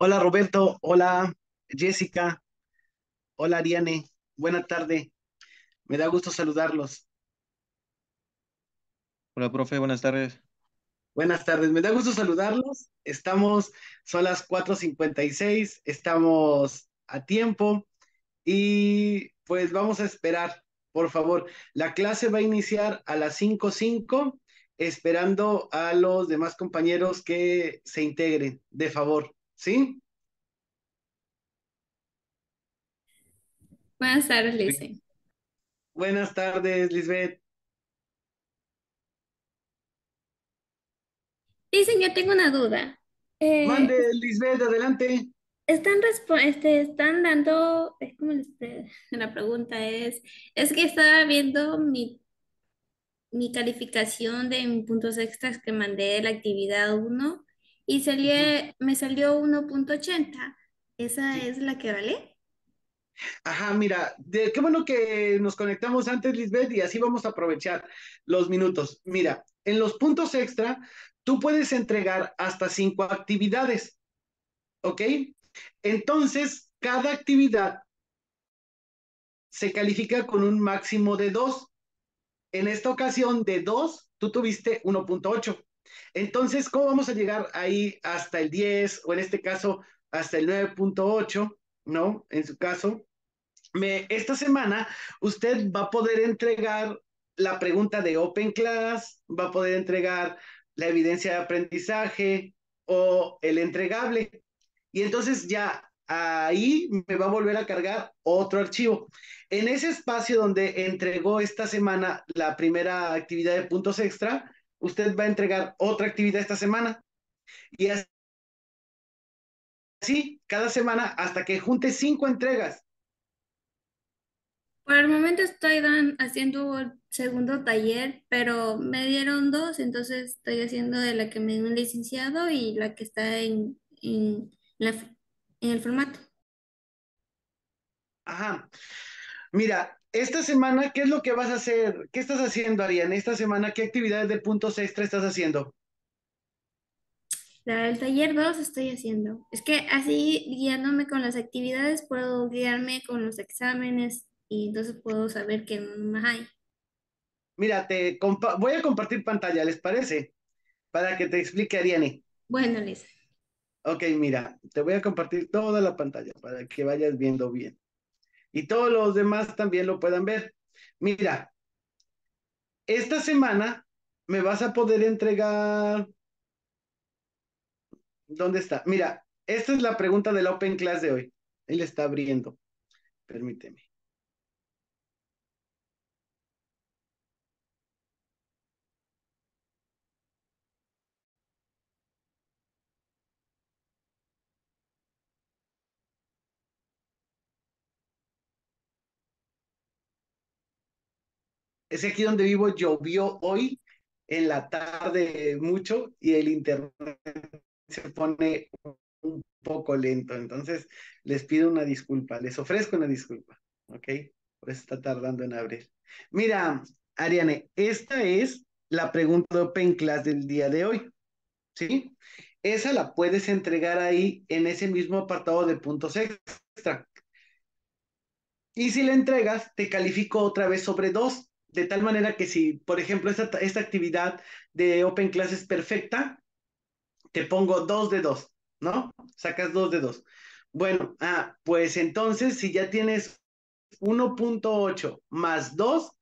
Hola Roberto, hola Jessica, hola Ariane, buena tarde, me da gusto saludarlos. Hola, profe, buenas tardes. Buenas tardes, me da gusto saludarlos. Estamos, son las cuatro cincuenta y seis. estamos a tiempo y pues vamos a esperar, por favor. La clase va a iniciar a las cinco cinco, esperando a los demás compañeros que se integren, de favor, ¿sí? Buenas tardes, Lice. Buenas tardes, Lisbeth. Dicen, yo tengo una duda. Eh, Mande, Lisbeth, adelante. están, este, están dando, es como les la pregunta es, es que estaba viendo mi, mi calificación de mis puntos extras que mandé de la actividad uno y Ujú. salía, me salió uno punto ochenta ¿Esa Sí. es la que vale? Ajá, mira, de- qué bueno que nos conectamos antes, Lisbeth, y así vamos a aprovechar los minutos. Mira, en los puntos extra, tú puedes entregar hasta cinco actividades, ¿ok? Entonces, cada actividad se califica con un máximo de dos. En esta ocasión, de dos, tú tuviste uno punto ocho. Entonces, ¿cómo vamos a llegar ahí hasta el 10 o en este caso hasta el nueve punto ocho, ¿no? En su caso. me, esta semana usted va a poder entregar la pregunta de Open Class, va a poder entregar la evidencia de aprendizaje o el entregable. Y entonces ya ahí me va a volver a cargar otro archivo. En ese espacio donde entregó esta semana la primera actividad de puntos extra, usted va a entregar otra actividad esta semana. Y así cada semana hasta que junte cinco entregas. Por el momento estoy dan- haciendo el segundo taller, pero me dieron dos, entonces estoy haciendo de la que me dio un licenciado y la que está en, en, la, en el formato. Ajá. Mira, esta semana, ¿qué es lo que vas a hacer? ¿Qué estás haciendo, Ariane? Esta semana, ¿qué actividades de puntos extra estás haciendo? La del taller 2 estoy haciendo. Es que así guiándome con las actividades puedo guiarme con los exámenes y entonces puedo saber qué más hay. Mira, te voy a compartir pantalla, ¿les parece? Para que te explique, Ariane. Bueno, Lisa. Ok, mira, te voy a compartir toda la pantalla para que vayas viendo bien. Y todos los demás también lo puedan ver. Mira, esta semana me vas a poder entregar. ¿Dónde está? Mira, esta es la pregunta de la Open Class de hoy. Él está abriendo. Permíteme. Es aquí donde vivo llovió hoy en la tarde mucho y el internet se pone un poco lento. Entonces, les pido una disculpa, les ofrezco una disculpa, ¿ok? Por eso está tardando en abrir. Mira, Ariane, esta es la pregunta de Open Class del día de hoy, ¿sí? Esa la puedes entregar ahí en ese mismo apartado de puntos extra. Y si la entregas, te califico otra vez sobre dos, de tal manera que si, por ejemplo, esta, esta actividad de Open Class es perfecta, te pongo dos de dos, ¿no? Sacas dos de dos. Bueno, ah, pues entonces, si ya tienes uno punto ocho más dos,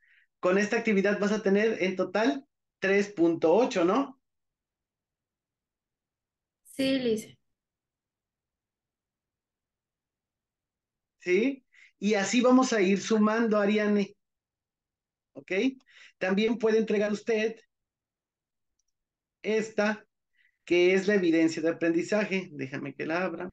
con esta actividad vas a tener en total tres punto ocho, ¿no? Sí, Lisa. ¿Sí? Y así vamos a ir sumando, Ariane, ¿ok? También puede entregar usted esta que es la evidencia de aprendizaje. Déjame que la abra.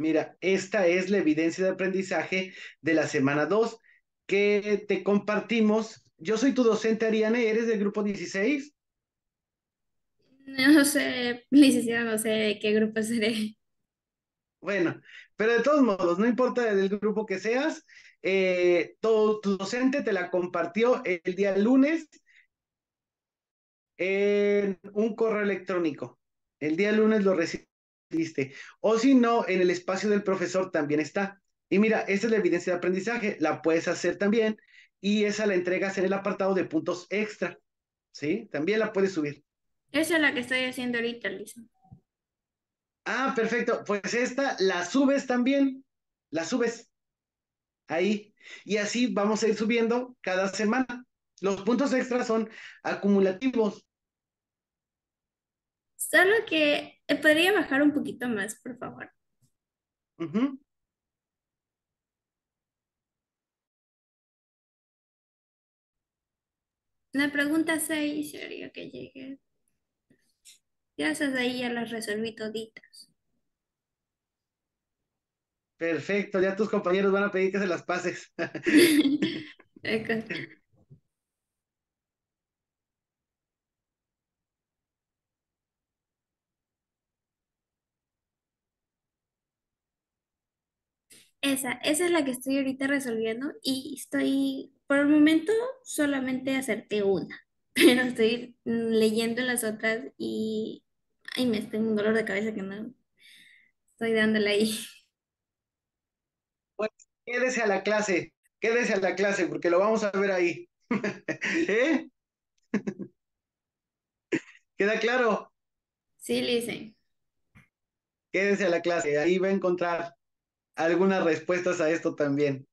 Mira, esta es la evidencia de aprendizaje de la semana 2. que te compartimos. Yo soy tu docente, Ariane, ¿eres del grupo 16? No sé, licenciada, no sé de qué grupo seré. Bueno, pero de todos modos, no importa del grupo que seas, eh, tu, tu docente te la compartió el día lunes en un correo electrónico. El día lunes lo recibiste. O si no, en el espacio del profesor también está. Y mira, esa es la evidencia de aprendizaje, la puedes hacer también y esa la entregas en el apartado de puntos extra. ¿Sí? También la puedes subir. Esa es la que estoy haciendo ahorita, Lisa. Ah, perfecto. Pues esta la subes también. La subes. Ahí. Y así vamos a ir subiendo cada semana. Los puntos extras son acumulativos. Solo que podría bajar un poquito más, por favor. La pregunta 6 sería que llegue. De ahí ya las resolví toditas. Perfecto. Ya tus compañeros van a pedir que se las pases. Esa, esa es la que estoy ahorita resolviendo y estoy, por el momento, solamente acerté una, pero estoy leyendo las otras y, ay, me tengo un dolor de cabeza que no estoy dándole ahí. Pues quédese a la clase. Quédese a la clase porque lo vamos a ver ahí. ¿Eh? ¿Queda claro? Sí, Lice. Quédese a la clase. Ahí va a encontrar algunas respuestas a esto también.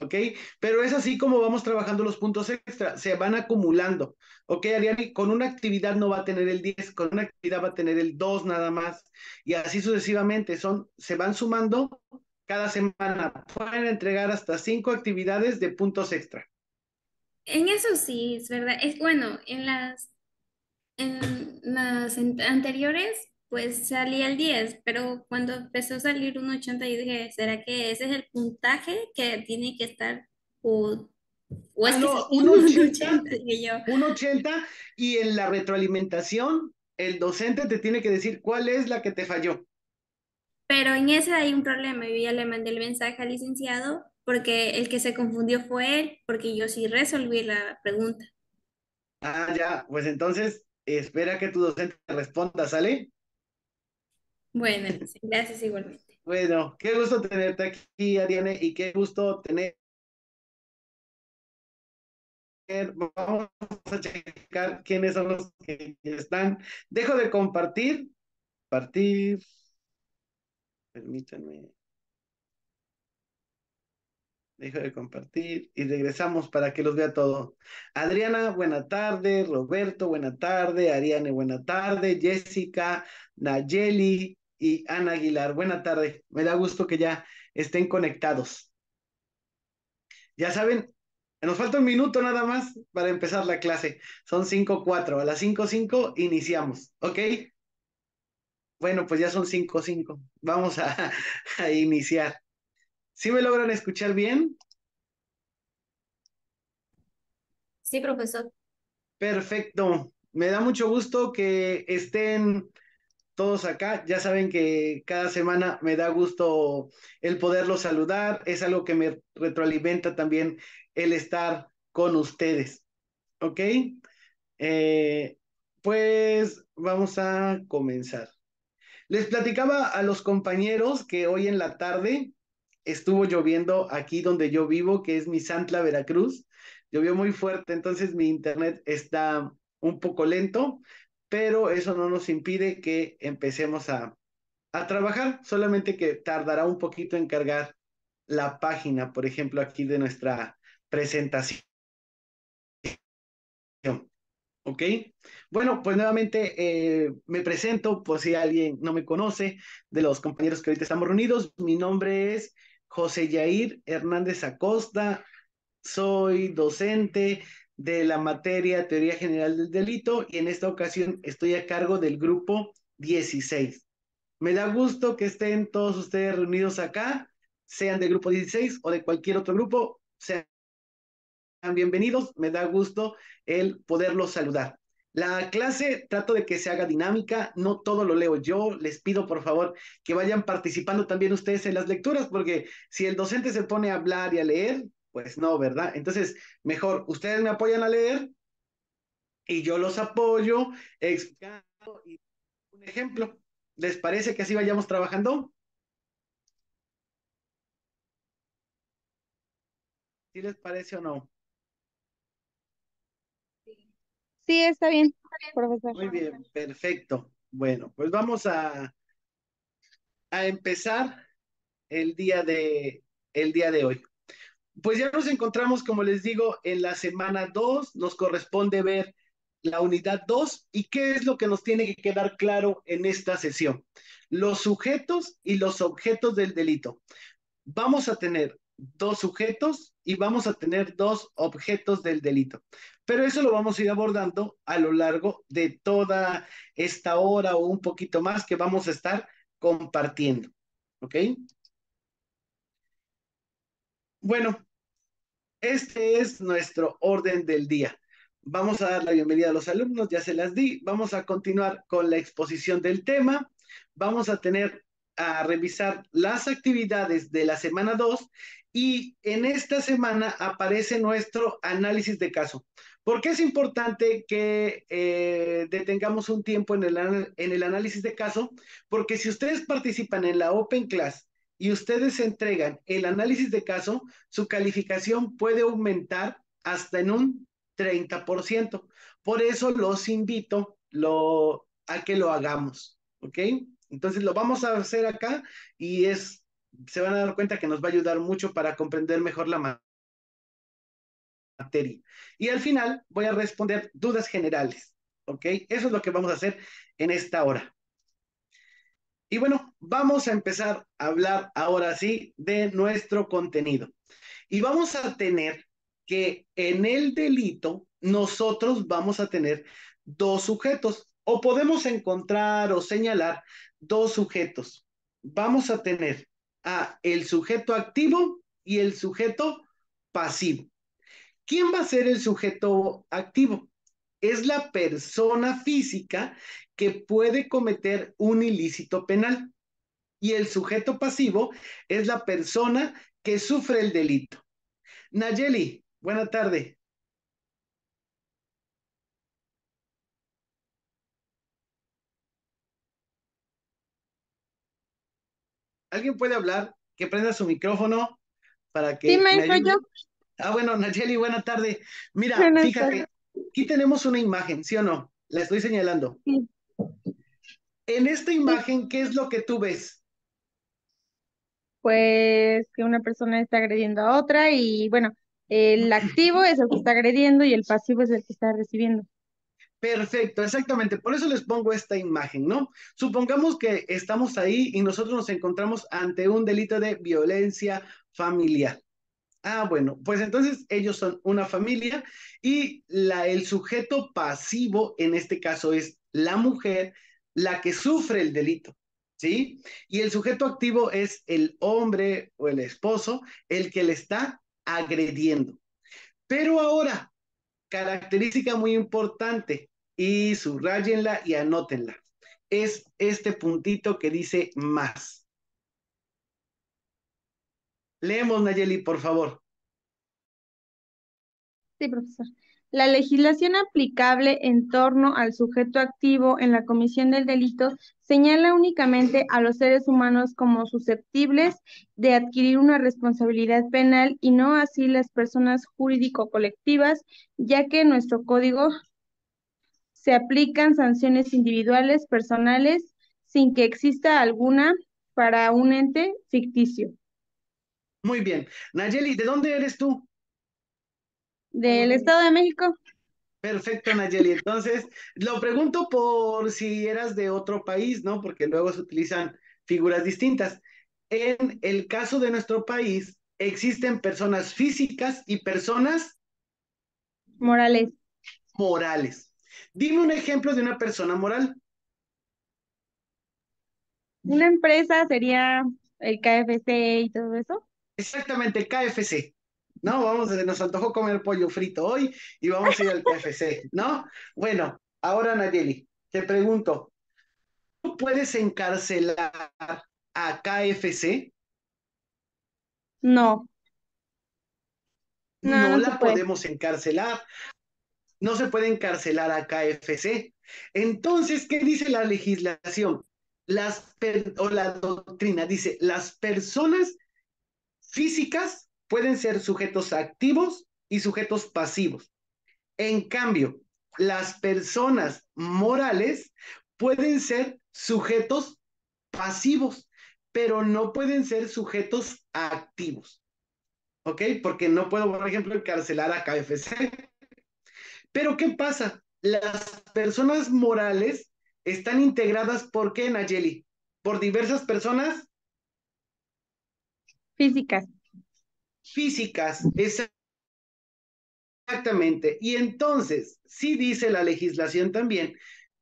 ¿Ok? Pero es así como vamos trabajando los puntos extra, se van acumulando. ¿Ok, Ariani? Con una actividad no va a tener el 10, con una actividad va a tener el 2 nada más. Y así sucesivamente, son, se van sumando cada semana. Pueden entregar hasta 5 actividades de puntos extra. En eso sí, es verdad. Es bueno, en las, en las anteriores, pues salía el 10, pero cuando empezó a salir un 80, yo dije, ¿será que ese es el puntaje que tiene que estar? O, o es Ah, que no, un un 80, 80, dije yo. un 80 y en la retroalimentación el docente te tiene que decir cuál es la que te falló. Pero en ese hay un problema. Yo ya le mandé el mensaje al licenciado porque el que se confundió fue él, porque yo sí resolví la pregunta. Ah, ya, pues entonces espera que tu docente te responda, ¿sale? Bueno, gracias igualmente. Bueno, qué gusto tenerte aquí, Ariane, y qué gusto tener. Vamos a checar quiénes son los que están. Dejo de compartir. Partir. Permítanme. Dejo de compartir y regresamos para que los vea todo. Adriana, buena tarde. Roberto, buena tarde. Ariane, buena tarde. Jessica, Nayeli y Ana Aguilar, buena tarde. Me da gusto que ya estén conectados. Ya saben, nos falta un minuto nada más para empezar la clase. Son 5.4. A las 5.5 iniciamos, ¿ok? Bueno, pues ya son 5.5. Vamos a, a iniciar. ¿Sí me logran escuchar bien? Sí, profesor. Perfecto. Me da mucho gusto que estén todos acá. Ya saben que cada semana me da gusto el poderlos saludar. Es algo que me retroalimenta también el estar con ustedes. ¿Ok? Eh, pues vamos a comenzar. Les platicaba a los compañeros que hoy en la tarde estuvo lloviendo aquí donde yo vivo, que es mi Santla, Veracruz. Llovió muy fuerte, entonces mi internet está un poco lento, pero eso no nos impide que empecemos a, a trabajar, solamente que tardará un poquito en cargar la página, por ejemplo, aquí de nuestra presentación. ¿Ok? Bueno, pues nuevamente eh, me presento por si alguien no me conoce de los compañeros que ahorita estamos reunidos. Mi nombre es José Yair Hernández Acosta. Soy docente de la materia Teoría General del Delito y en esta ocasión estoy a cargo del grupo 16. Me da gusto que estén todos ustedes reunidos acá, sean del grupo 16 o de cualquier otro grupo, sean bienvenidos, me da gusto el poderlos saludar. La clase trato de que se haga dinámica, no todo lo leo yo, les pido por favor que vayan participando también ustedes en las lecturas, porque si el docente se pone a hablar y a leer, pues no, ¿verdad? Entonces, mejor, ustedes me apoyan a leer y yo los apoyo explicando un ejemplo. ¿Les parece que así vayamos trabajando? ¿Sí les parece o no? Sí, está bien, profesor. Muy bien, perfecto. Bueno, pues vamos a, a empezar el día de, el día de hoy. Pues ya nos encontramos, como les digo, en la semana 2, nos corresponde ver la unidad 2 y qué es lo que nos tiene que quedar claro en esta sesión. Los sujetos y los objetos del delito. Vamos a tener dos sujetos y vamos a tener dos objetos del delito. Pero eso lo vamos a ir abordando a lo largo de toda esta hora o un poquito más que vamos a estar compartiendo. ¿Ok? Bueno, este es nuestro orden del día. Vamos a dar la bienvenida a los alumnos, ya se las di. Vamos a continuar con la exposición del tema. Vamos a tener a revisar las actividades de la semana 2 y en esta semana aparece nuestro análisis de caso. ¿Por qué es importante que eh, detengamos un tiempo en el, en el análisis de caso? Porque si ustedes participan en la Open Class y ustedes entregan el análisis de caso, su calificación puede aumentar hasta en un 30%. Por eso los invito a que lo hagamos, ¿ok? Entonces lo vamos a hacer acá y es, se van a dar cuenta que nos va a ayudar mucho para comprender mejor la materia. Y al final voy a responder dudas generales, ¿ok? Eso es lo que vamos a hacer en esta hora. Y bueno, vamos a empezar a hablar ahora sí de nuestro contenido. Y vamos a tener que en el delito nosotros vamos a tener dos sujetos o podemos encontrar o señalar dos sujetos. Vamos a tener a el sujeto activo y el sujeto pasivo. ¿Quién va a ser el sujeto activo? Es la persona física que puede cometer un ilícito penal. Y el sujeto pasivo es la persona que sufre el delito. Nayeli, buena tarde. ¿Alguien puede hablar? Que prenda su micrófono para que... Sí, maestro, yo. Ah, bueno, Nacheli, buena tarde. Mira, fíjate, aquí tenemos una imagen, ¿sí o no? La estoy señalando. Sí. En esta imagen, ¿qué es lo que tú ves? Pues que una persona está agrediendo a otra y bueno, el activo es el que está agrediendo y el pasivo es el que está recibiendo. Perfecto, exactamente. Por eso les pongo esta imagen, ¿no? Supongamos que estamos ahí y nosotros nos encontramos ante un delito de violencia familiar. Ah, bueno, pues entonces ellos son una familia y la, el sujeto pasivo en este caso es la mujer, la que sufre el delito, ¿sí? Y el sujeto activo es el hombre o el esposo, el que le está agrediendo. Pero ahora, característica muy importante, y subrayenla y anótenla. Es este puntito que dice más. Leemos, Nayeli, por favor. Sí, profesor. La legislación aplicable en torno al sujeto activo en la comisión del delito señala únicamente a los seres humanos como susceptibles de adquirir una responsabilidad penal y no así las personas jurídico-colectivas, ya que nuestro código se aplican sanciones individuales, personales, sin que exista alguna para un ente ficticio. Muy bien. Nayeli, ¿de dónde eres tú? Del Estado de México. Perfecto, Nayeli. Entonces, lo pregunto por si eras de otro país, ¿no? Porque luego se utilizan figuras distintas. En el caso de nuestro país, existen personas físicas y personas morales. Morales. Dime un ejemplo de una persona moral. Una empresa sería el KFC y todo eso. Exactamente, KFC. ¿no? Vamos, a, nos antojó comer pollo frito hoy y vamos a ir al KFC, ¿no? Bueno, ahora Nayeli, te pregunto, ¿tú puedes encarcelar a KFC? No. No, la podemos encarcelar. No se puede encarcelar a KFC. Entonces, ¿qué dice la legislación? Las o la doctrina dice, las personas físicas pueden ser sujetos activos y sujetos pasivos. En cambio, las personas morales pueden ser sujetos pasivos, pero no pueden ser sujetos activos. ¿Ok? Porque no puedo, por ejemplo, encarcelar a KFC. Pero ¿qué pasa? Las personas morales están integradas por qué, Nayeli? Por diversas personas físicas. Físicas, exactamente. Y entonces, sí dice la legislación también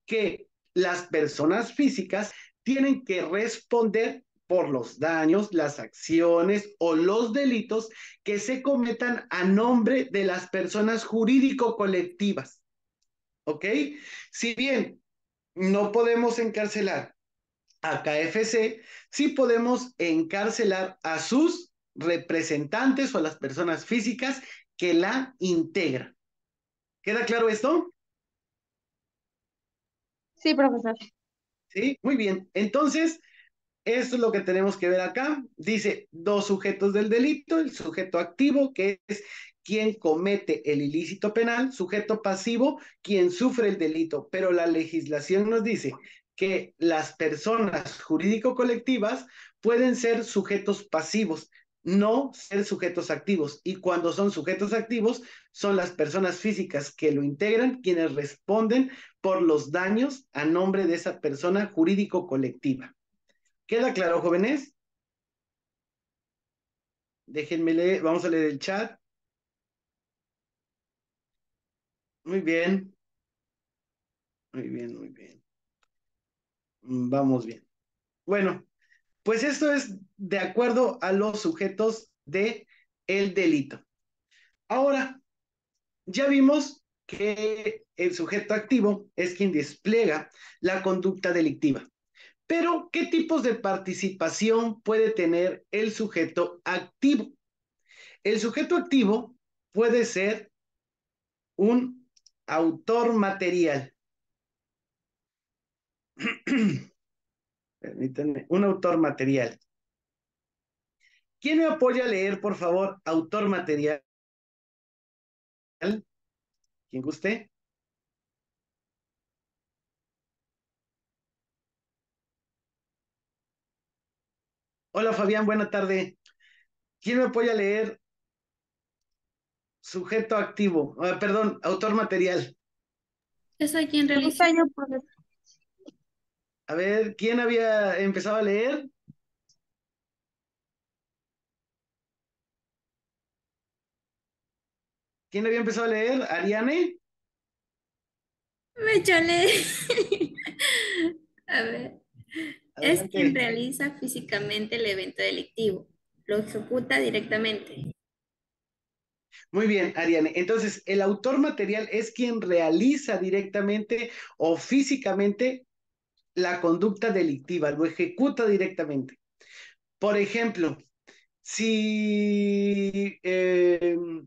que las personas físicas tienen que responder por los daños, las acciones o los delitos que se cometan a nombre de las personas jurídico-colectivas. ¿Ok? Si bien no podemos encarcelar a KFC, sí podemos encarcelar a sus representantes o a las personas físicas que la integran. ¿Queda claro esto? Sí, profesor. Sí, muy bien. Entonces, esto es lo que tenemos que ver acá. Dice dos sujetos del delito, el sujeto activo, que es quien comete el ilícito penal, sujeto pasivo, quien sufre el delito, pero la legislación nos dice que las personas jurídico-colectivas pueden ser sujetos pasivos, no ser sujetos activos. Y cuando son sujetos activos, son las personas físicas que lo integran quienes responden por los daños a nombre de esa persona jurídico-colectiva. ¿Queda claro, jóvenes? Déjenme leer, vamos a leer el chat. Muy bien. Muy bien, muy bien. Vamos bien. Bueno, pues esto es de acuerdo a los sujetos de el delito. Ahora, ya vimos que el sujeto activo es quien despliega la conducta delictiva. Pero, ¿qué tipos de participación puede tener el sujeto activo? El sujeto activo puede ser un autor material. Permítanme, un autor material. ¿Quién me apoya a leer, por favor, autor material? ¿Quién guste? Hola Fabián, buena tarde. ¿Quién me apoya a leer? Sujeto activo, ah, perdón, autor material. Es a quien realiza. A ver, ¿quién había empezado a leer? ¿Quién había empezado a leer? ¿Ariane? Me chole. a ver. Es quien realiza físicamente el evento delictivo. Lo ejecuta directamente. Muy bien, Ariane. Entonces, el autor material es quien realiza directamente o físicamente la conducta delictiva, lo ejecuta directamente. Por ejemplo, si em,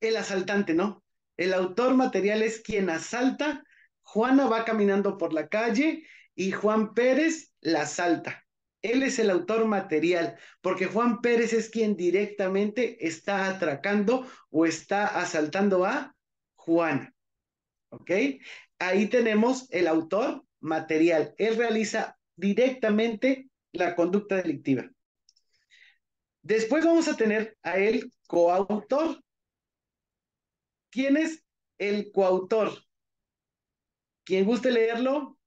el asaltante, ¿no? El autor material es quien asalta, Juana va caminando por la calle y Juan Pérez la asalta. Él es el autor material, porque Juan Pérez es quien directamente está atracando o está asaltando a Juana. ¿Ok? Ahí tenemos el autor material. Él realiza directamente la conducta delictiva. Después vamos a tener a el coautor. ¿Quién es el coautor? ¿Quién guste leerlo?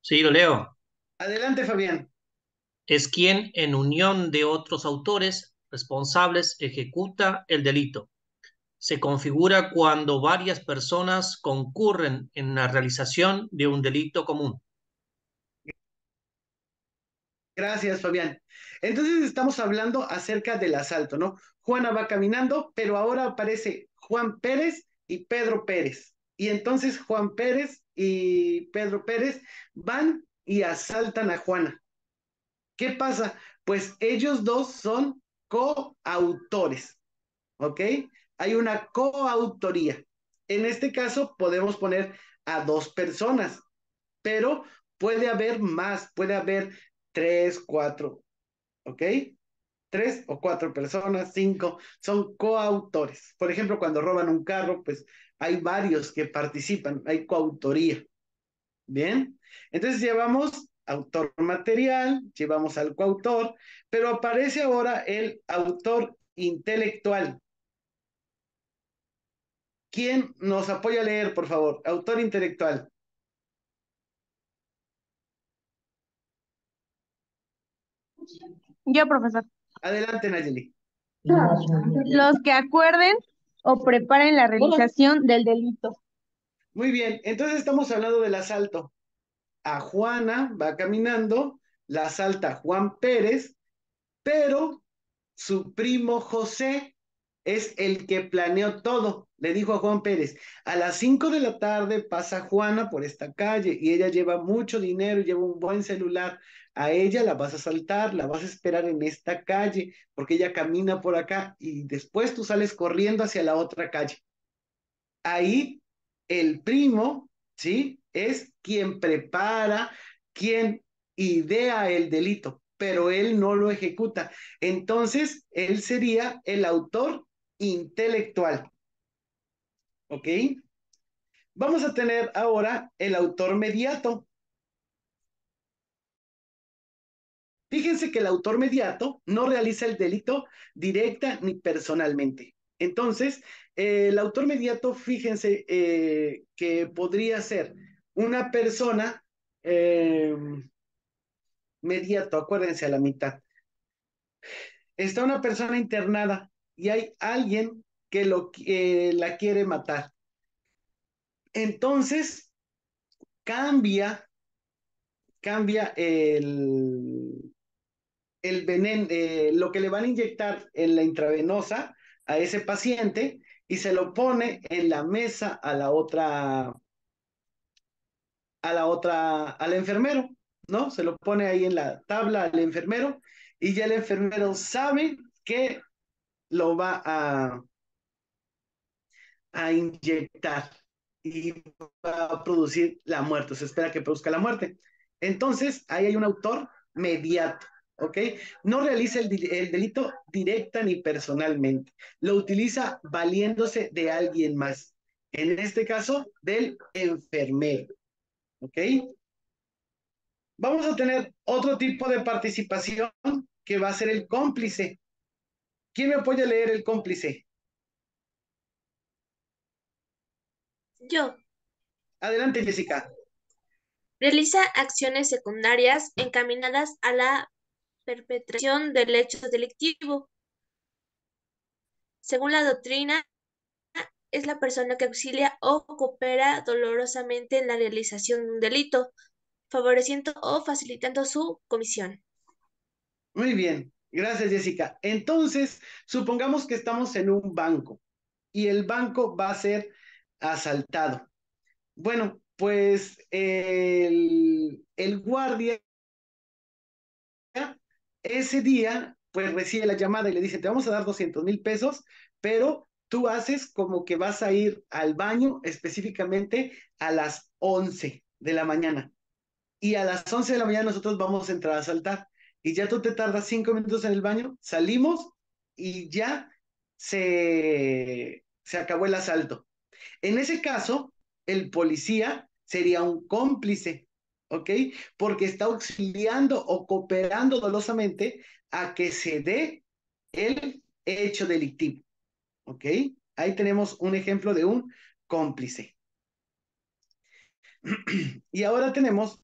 Sí, lo leo. Adelante, Fabián. Es quien, en unión de otros autores, responsables ejecuta el delito. Se configura cuando varias personas concurren en la realización de un delito común. Gracias, Fabián. Entonces estamos hablando acerca del asalto, ¿no? Juana va caminando, pero ahora aparece Juan Pérez y Pedro Pérez. Y entonces Juan Pérez y Pedro Pérez van y asaltan a Juana. ¿Qué pasa? Pues ellos dos son coautores, ¿ok? Hay una coautoría. En este caso podemos poner a dos personas, pero puede haber más, puede haber tres, cuatro, ¿ok? Tres o cuatro personas, cinco, son coautores. Por ejemplo, cuando roban un carro, pues hay varios que participan, hay coautoría. Bien, entonces llevamos autor material, llevamos al coautor, pero aparece ahora el autor intelectual. ¿Quién nos apoya a leer, por favor? Autor intelectual. Yo, profesor. Adelante, Nayeli. Los que acuerden o preparen la realización del delito. Muy bien, entonces estamos hablando del asalto. A Juana va caminando, la asalta Juan Pérez, pero su primo José es el que planeó todo. Le dijo a Juan Pérez, a las 5 de la tarde pasa Juana por esta calle y ella lleva mucho dinero lleva un buen celular. A ella la vas a saltar, la vas a esperar en esta calle porque ella camina por acá y después tú sales corriendo hacia la otra calle. Ahí el primo, ¿sí? Es quien prepara, quien idea el delito, pero él no lo ejecuta. Entonces, él sería el autor intelectual. ¿Ok? Vamos a tener ahora el autor mediato. Fíjense que el autor mediato no realiza el delito directa ni personalmente. Entonces, el autor mediato, fíjense eh, que podría ser una persona eh, mediato, acuérdense a la mitad. Está una persona internada y hay alguien que lo, la quiere matar. Entonces, cambia, cambia el, el veneno, eh, lo que le van a inyectar en la intravenosa a ese paciente y se lo pone en la mesa a la otra, a la otra, al enfermero, ¿no? Se lo pone ahí en la tabla al enfermero y ya el enfermero sabe que lo va a, a inyectar y va a producir la muerte, se espera que produzca la muerte. Entonces, ahí hay un autor mediato, ¿ok? No realiza el, el, delito directa ni personalmente, lo utiliza valiéndose de alguien más, en este caso, del enfermero, ¿ok? Vamos a tener otro tipo de participación que va a ser el cómplice. ¿Quién me apoya a leer el cómplice? Yo. Adelante, Jessica. Realiza acciones secundarias encaminadas a la perpetración del hecho delictivo. Según la doctrina, es la persona que auxilia o coopera dolorosamente en la realización de un delito, favoreciendo o facilitando su comisión. Muy bien, gracias Jessica. Entonces, supongamos que estamos en un banco y el banco va a ser asaltado. Bueno, pues el, guardia ese día pues recibe la llamada y le dice, te vamos a dar 200 mil pesos, pero tú haces como que vas a ir al baño específicamente a las 11 de la mañana. Y a las 11 de la mañana nosotros vamos a entrar a saltar. Y ya tú te tardas cinco minutos en el baño, salimos y ya se, se acabó el asalto. En ese caso, el policía sería un cómplice, ¿ok? Porque está auxiliando o cooperando dolosamente a que se dé el hecho delictivo, ¿ok? Ahí tenemos un ejemplo de un cómplice. Y ahora tenemos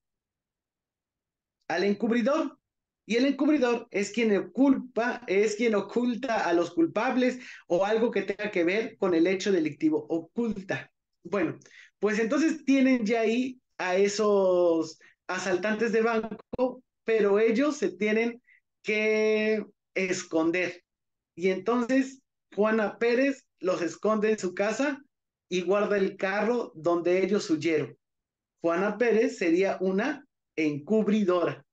al encubridor. Y el encubridor es quien oculta, es quien oculta a los culpables o algo que tenga que ver con el hecho delictivo. Oculta. Bueno, pues entonces tienen ya ahí a esos asaltantes de banco pero ellos se tienen que esconder. Y entonces Juana Pérez los esconde en su casa y guarda el carro donde ellos huyeron. Juana Pérez sería una encubridora.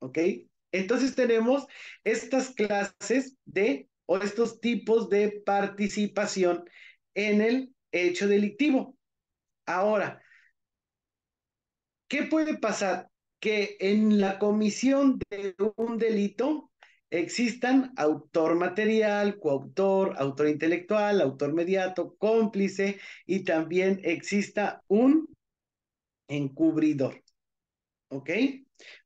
¿Ok? Entonces tenemos estas clases de o estos tipos de participación en el hecho delictivo. Ahora, ¿qué puede pasar? Que en la comisión de un delito existan autor material, coautor, autor intelectual, autor mediato, cómplice y también exista un encubridor. ¿Ok?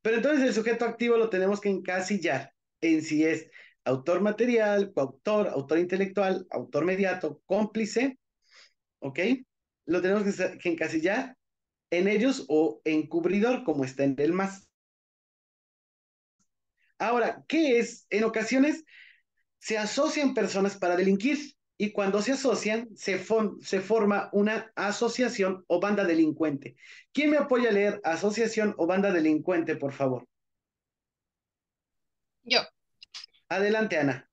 Pero entonces el sujeto activo lo tenemos que encasillar en si es autor material, coautor, autor intelectual, autor mediato, cómplice. ¿Ok? Lo tenemos que encasillar en ellos o encubridor, como está en el más. Ahora, ¿qué es? En ocasiones se asocian personas para delinquir y cuando se asocian se, se forma una asociación o banda delincuente. ¿Quién me apoya a leer asociación o banda delincuente, por favor? Yo. Adelante, Ana.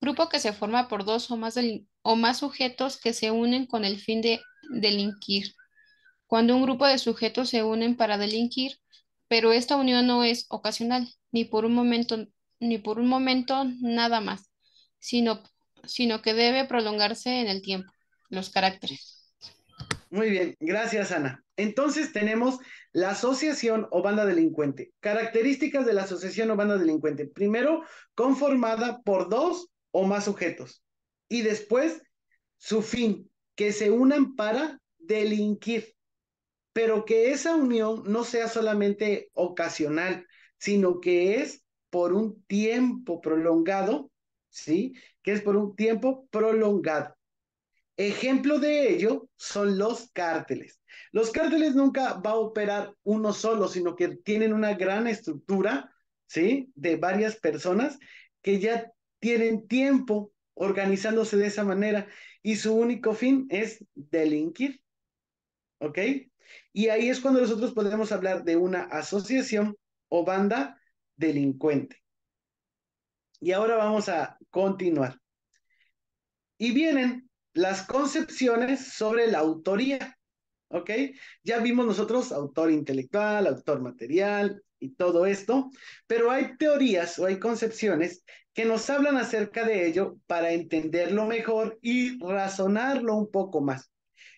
Grupo que se forma por dos o más, o más sujetos que se unen con el fin de delinquir. Cuando un grupo de sujetos se unen para delinquir, pero esta unión no es ocasional, ni por un momento, ni por un momento nada más, sino, sino que debe prolongarse en el tiempo. Los caracteres. Muy bien, gracias Ana. Entonces tenemos la asociación o banda delincuente. Características de la asociación o banda delincuente. Primero, conformada por dos o más sujetos. Y después, su fin, que se unan para delinquir pero que esa unión no sea solamente ocasional, sino que es por un tiempo prolongado, ¿sí? Que es por un tiempo prolongado. Ejemplo de ello son los cárteles. Los cárteles nunca va a operar uno solo, sino que tienen una gran estructura, ¿sí? De varias personas que ya tienen tiempo organizándose de esa manera y su único fin es delinquir. ¿Ok? Y ahí es cuando nosotros podemos hablar de una asociación o banda delincuente. Y ahora vamos a continuar. Y vienen las concepciones sobre la autoría. ¿Ok? Ya vimos nosotros autor intelectual, autor material y todo esto, pero hay teorías o hay concepciones que nos hablan acerca de ello para entenderlo mejor y razonarlo un poco más.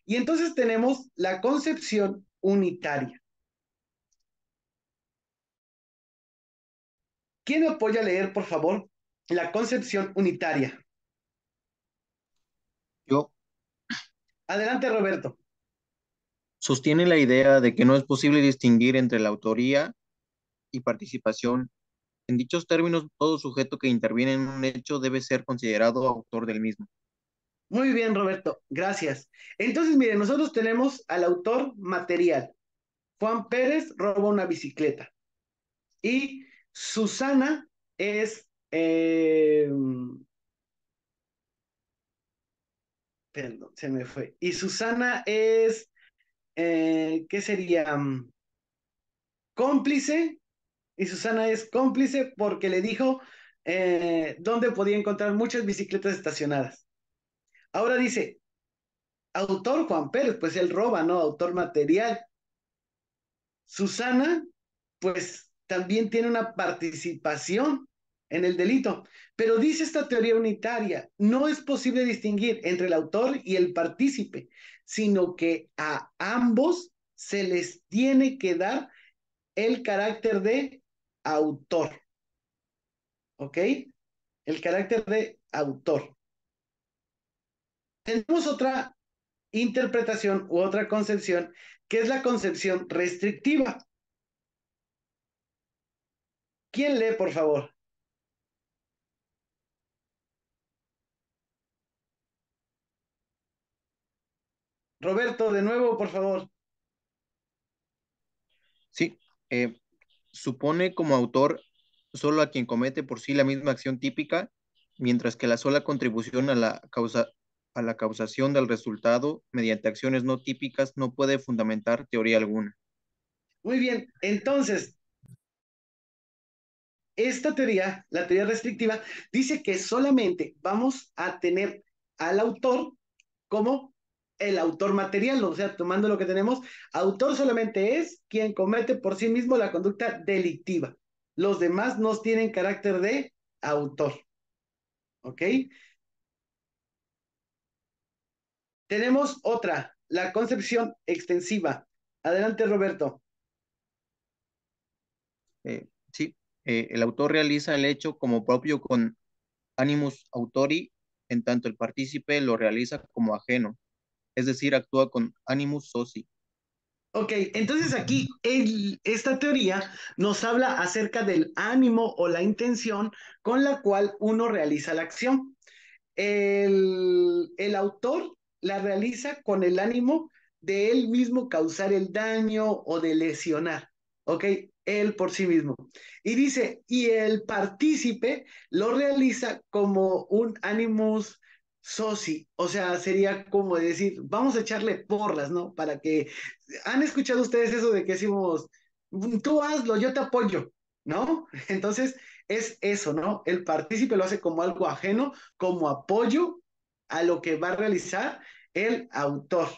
Y entonces tenemos la concepción unitaria. ¿Quién me apoya a leer, por favor, la concepción unitaria? Yo. Adelante, Roberto. Sostiene la idea de que no es posible distinguir entre la autoría y participación. En dichos términos, todo sujeto que interviene en un hecho debe ser considerado autor del mismo. Muy bien, Roberto, gracias. Entonces, miren, nosotros tenemos al autor material. Juan Pérez roba una bicicleta. Y Susana es... Eh, perdón, se me fue. Y Susana es... Eh, ¿Qué sería? Cómplice. Y Susana es cómplice porque le dijo eh, dónde podía encontrar muchas bicicletas estacionadas. Ahora dice, autor Juan Pérez, pues él roba, ¿no? Autor material. Susana, pues también tiene una participación en el delito. Pero dice esta teoría unitaria, no es posible distinguir entre el autor y el partícipe, sino que a ambos se les tiene que dar el carácter de autor. ¿Ok? El carácter de autor. Tenemos otra interpretación u otra concepción, que es la concepción restrictiva. ¿Quién lee, por favor? Roberto, de nuevo, por favor. Sí, eh, supone como autor solo a quien comete por sí la misma acción típica, mientras que la sola contribución a la causa, a la causación del resultado mediante acciones no típicas no puede fundamentar teoría alguna. Muy bien, entonces, esta teoría, la teoría restrictiva, dice que solamente vamos a tener al autor como el autor material, o sea, tomando lo que tenemos, autor solamente es quien comete por sí mismo la conducta delictiva. Los demás no tienen carácter de autor. ¿Ok? Tenemos otra, la concepción extensiva. Adelante, Roberto. Eh, sí, eh, el autor realiza el hecho como propio con animus autori, en tanto el partícipe lo realiza como ajeno es decir, actúa con animus soci. Ok, entonces aquí esta teoría nos habla acerca del ánimo o la intención con la cual uno realiza la acción. El, el autor la realiza con el ánimo de él mismo causar el daño o de lesionar, ¿ok? Él por sí mismo. Y dice, y el partícipe lo realiza como un animus Sosi, o sea, sería como decir, vamos a echarle porras, ¿no? Para que, ¿han escuchado ustedes eso de que decimos, tú hazlo, yo te apoyo, ¿no? Entonces, es eso, ¿no? El partícipe lo hace como algo ajeno, como apoyo a lo que va a realizar el autor,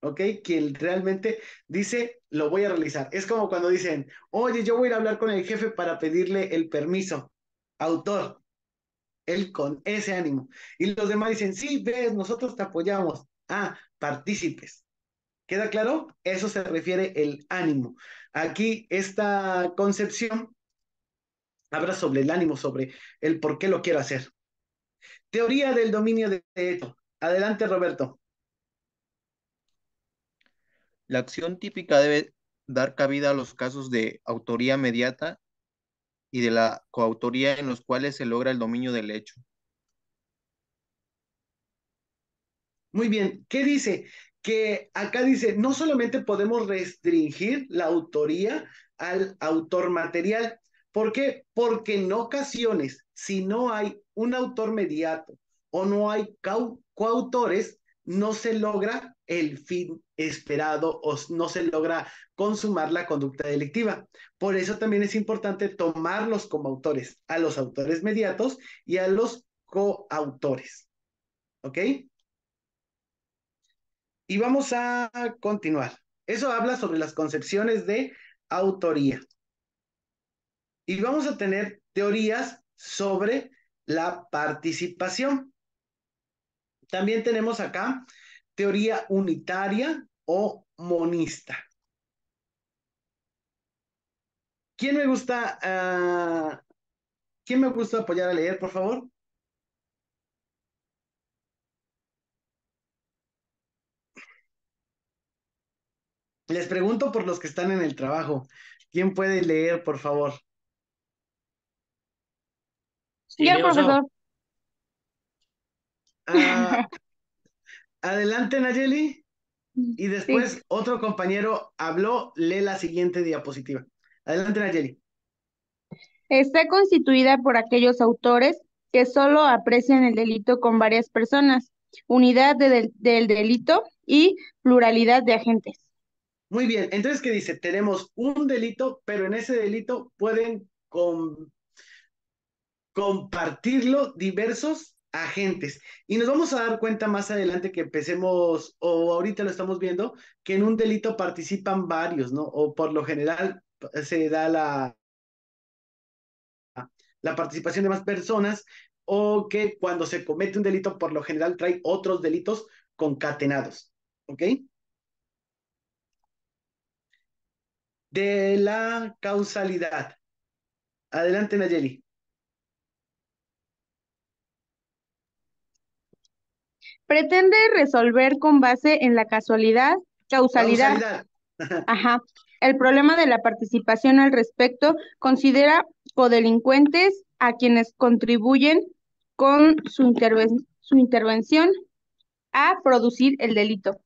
¿ok? Quien realmente dice, lo voy a realizar. Es como cuando dicen, oye, yo voy a ir a hablar con el jefe para pedirle el permiso. Autor, él con ese ánimo. Y los demás dicen, sí, ves, nosotros te apoyamos. Ah, partícipes. ¿Queda claro? Eso se refiere el ánimo. Aquí esta concepción habla sobre el ánimo, sobre el por qué lo quiero hacer. Teoría del dominio de esto. Adelante, Roberto. La acción típica debe dar cabida a los casos de autoría mediata y de la coautoría en los cuales se logra el dominio del hecho. Muy bien, ¿qué dice? Que acá dice, no solamente podemos restringir la autoría al autor material. ¿Por qué? Porque en ocasiones, si no hay un autor mediato o no hay coautores, no se logra el fin esperado o no se logra consumar la conducta delictiva. Por eso también es importante tomarlos como autores, a los autores mediatos y a los coautores. ¿Ok? Y vamos a continuar. Eso habla sobre las concepciones de autoría. Y vamos a tener teorías sobre la participación. También tenemos acá teoría unitaria o monista. ¿Quién me gusta, uh, quién me gusta apoyar a leer, por favor? Les pregunto por los que están en el trabajo. ¿Quién puede leer, por favor? Sí, profesor. Ah, adelante, Nayeli. Y después otro compañero habló, lee la siguiente diapositiva. Adelante, Nayeli. Está constituida por aquellos autores que solo aprecian el delito con varias personas, unidad del delito y pluralidad de agentes. Muy bien, entonces, ¿qué dice? Tenemos un delito, pero en ese delito pueden compartirlo diversos agentes. Y nos vamos a dar cuenta más adelante que empecemos, o ahorita lo estamos viendo, que en un delito participan varios, ¿no? O por lo general se da la, la participación de más personas, o que cuando se comete un delito, por lo general trae otros delitos concatenados. ¿Ok? De la causalidad. Adelante, Nayeli. Pretende resolver con base en la casualidad, causalidad. Ajá. El problema de la participación al respecto considera codelincuentes a quienes contribuyen con su, su intervención a producir el delito.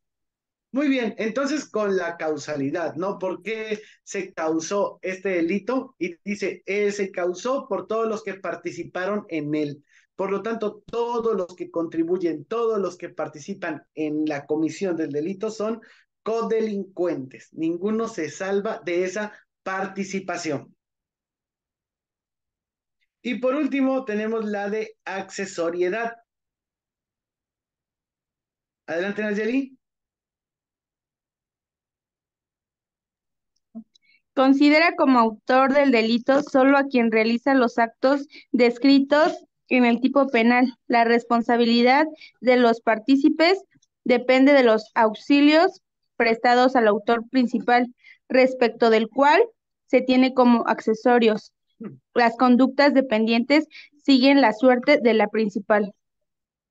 Muy bien, entonces con la causalidad, ¿no? ¿Por qué se causó este delito? Y dice, eh, se causó por todos los que participaron en él. Por lo tanto, todos los que contribuyen, todos los que participan en la comisión del delito son codelincuentes. Ninguno se salva de esa participación. Y por último, tenemos la de accesoriedad. Adelante, Nayeli. Considera como autor del delito solo a quien realiza los actos descritos en el tipo penal. La responsabilidad de los partícipes depende de los auxilios prestados al autor principal, respecto del cual se tiene como accesorios. Las conductas dependientes siguen la suerte de la principal.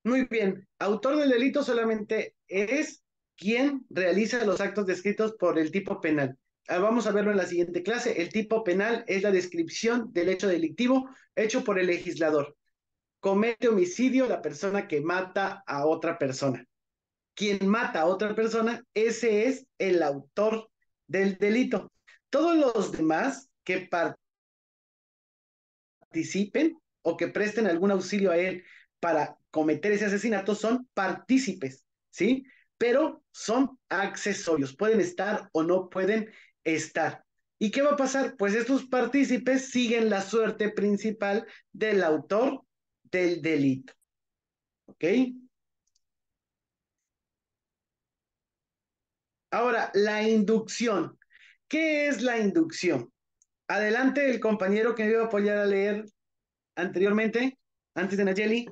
Muy bien. Autor del delito solamente es quien realiza los actos descritos por el tipo penal. Ah, vamos a verlo en la siguiente clase. El tipo penal es la descripción del hecho delictivo hecho por el legislador. Comete homicidio la persona que mata a otra persona. Quien mata a otra persona, ese es el autor del delito. Todos los demás que participen o que presten algún auxilio a él para cometer ese asesinato son partícipes, ¿sí? Pero son accesorios, pueden estar o no pueden estar. ¿Y qué va a pasar? Pues estos partícipes siguen la suerte principal del autor del delito. ¿Ok? Ahora, la inducción. ¿Qué es la inducción? Adelante el compañero que me iba a apoyar a leer anteriormente, antes de Nayeli.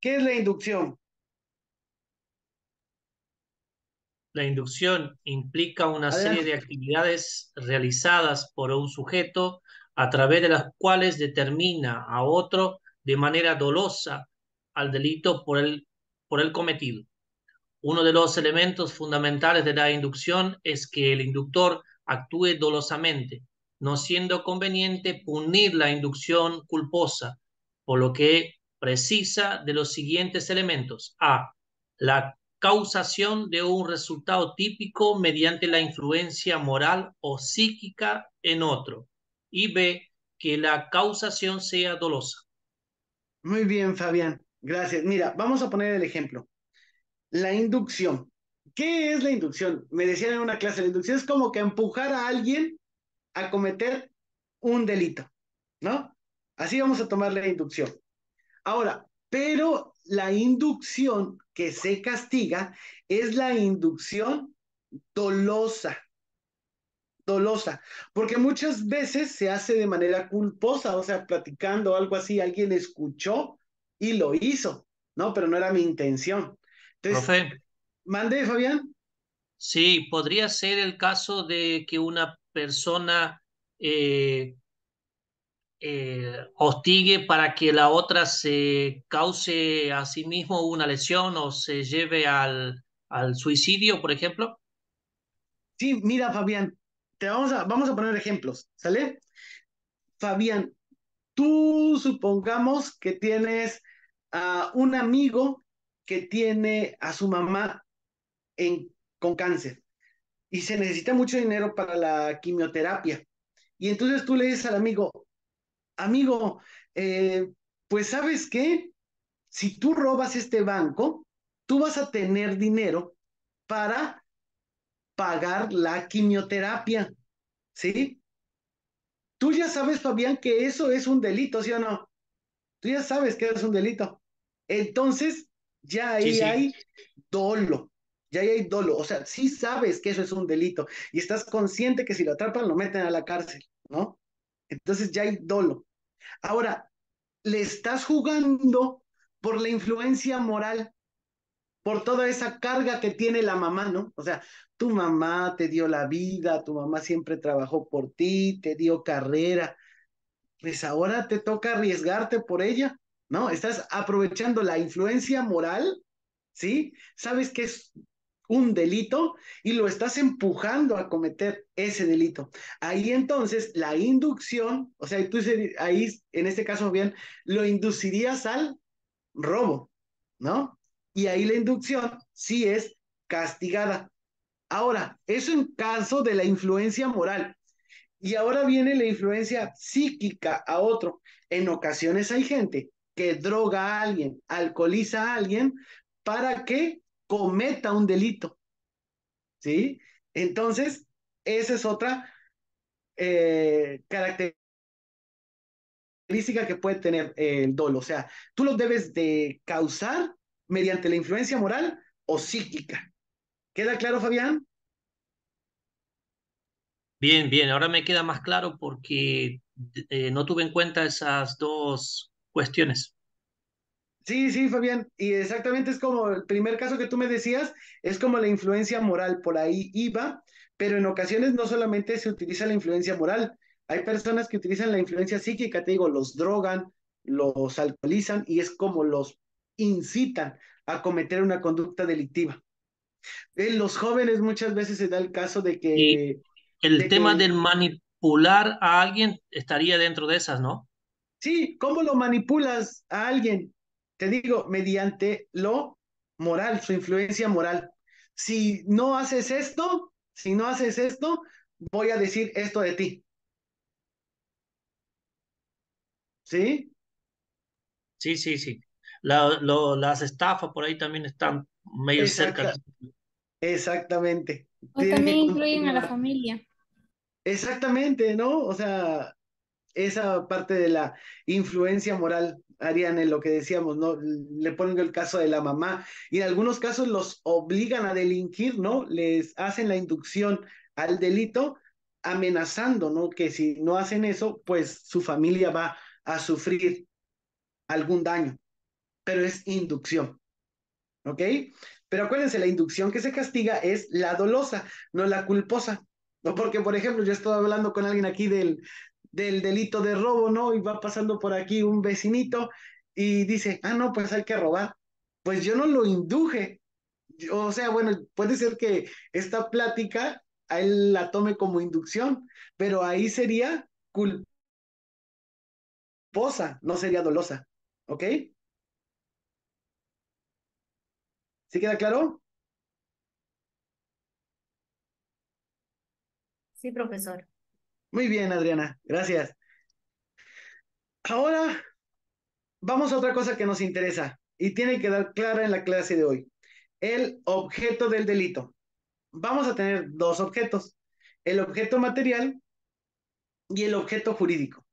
¿Qué es la inducción? La inducción implica una serie de actividades realizadas por un sujeto a través de las cuales determina a otro de manera dolosa al delito por el, por el cometido. Uno de los elementos fundamentales de la inducción es que el inductor actúe dolosamente, no siendo conveniente punir la inducción culposa, por lo que precisa de los siguientes elementos. A. La causación de un resultado típico mediante la influencia moral o psíquica en otro. Y B, que la causación sea dolosa. Muy bien, Fabián. Gracias. Mira, vamos a poner el ejemplo. La inducción. ¿Qué es la inducción? Me decían en una clase, la inducción es como que empujar a alguien a cometer un delito, ¿no? Así vamos a tomar la inducción. Ahora, pero la inducción que se castiga es la inducción dolosa. Dolosa, porque muchas veces se hace de manera culposa, o sea, platicando algo así, alguien escuchó y lo hizo, ¿no? Pero no era mi intención. Entonces, mande, Fabián. Sí, podría ser el caso de que una persona eh, eh, hostigue para que la otra se cause a sí mismo una lesión o se lleve al, al suicidio, por ejemplo? Sí, mira, Fabián, te vamos a, vamos a poner ejemplos, ¿sale? Fabián, tú supongamos que tienes a un amigo que tiene a su mamá en, con cáncer y se necesita mucho dinero para la quimioterapia. Y entonces tú le dices al amigo, amigo, eh, pues sabes qué, si tú robas este banco, tú vas a tener dinero para pagar la quimioterapia, ¿sí? Tú ya sabes, Fabián, que eso es un delito, ¿sí o no? Tú ya sabes que es un delito. Entonces, ya ahí hay dolo, ya ahí hay dolo. O sea, sí sabes que eso es un delito y estás consciente que si lo atrapan lo meten a la cárcel, ¿no? Entonces ya hay dolo. Ahora, le estás jugando por la influencia moral, por toda esa carga que tiene la mamá, ¿no? O sea, tu mamá te dio la vida, tu mamá siempre trabajó por ti, te dio carrera, pues ahora te toca arriesgarte por ella, ¿no? Estás aprovechando la influencia moral, ¿sí? Sabes que es un delito y lo estás empujando a cometer ese delito. Ahí entonces la inducción, o sea, tú ahí en este caso bien, lo inducirías al robo, ¿no? Y ahí la inducción sí es castigada. Ahora, eso en caso de la influencia moral. Y ahora viene la influencia psíquica a otro. En ocasiones hay gente que droga a alguien, alcoholiza a alguien para que cometa un delito. ¿Sí? Entonces, esa es otra eh, característica que puede tener el dolo. O sea, tú lo debes de causar mediante la influencia moral o psíquica. ¿Queda claro, Fabián? Bien, bien, ahora me queda más claro porque eh, no tuve en cuenta esas dos cuestiones. Sí, sí, Fabián, y exactamente es como el primer caso que tú me decías, es como la influencia moral, por ahí iba, pero en ocasiones no solamente se utiliza la influencia moral, hay personas que utilizan la influencia psíquica, te digo, los drogan, los alcoholizan y es como los incitan a cometer una conducta delictiva. En los jóvenes muchas veces se da el caso de que... el tema del manipular a alguien estaría dentro de esas, ¿no? Sí, ¿cómo lo manipulas a alguien? Te digo, mediante lo moral, su influencia moral. Si no haces esto, si no haces esto, voy a decir esto de ti. ¿Sí? Sí, sí, sí. Las estafas por ahí también están medio cerca. Exactamente. O también incluyen a la familia. Exactamente, ¿no? O sea, esa parte de la influencia moral, Ariane, lo que decíamos, ¿no? Le ponen el caso de la mamá y en algunos casos los obligan a delinquir, ¿no? Les hacen la inducción al delito amenazando, ¿no? Que si no hacen eso, pues su familia va a sufrir algún daño, pero es inducción, ¿ok? Pero acuérdense, la inducción que se castiga es la dolosa, no la culposa. No, porque, por ejemplo, yo estaba hablando con alguien aquí del, del delito de robo, ¿no? Y va pasando por aquí un vecinito y dice, ah, no, pues hay que robar. Pues yo no lo induje. O sea, bueno, puede ser que esta plática a él la tome como inducción, pero ahí sería culposa, no sería dolosa. ¿Ok? ¿Sí queda claro? Sí, profesor. Muy bien, Adriana, gracias. Ahora vamos a otra cosa que nos interesa y tiene que dar clara en la clase de hoy. El objeto del delito. Vamos a tener dos objetos, el objeto material y el objeto jurídico.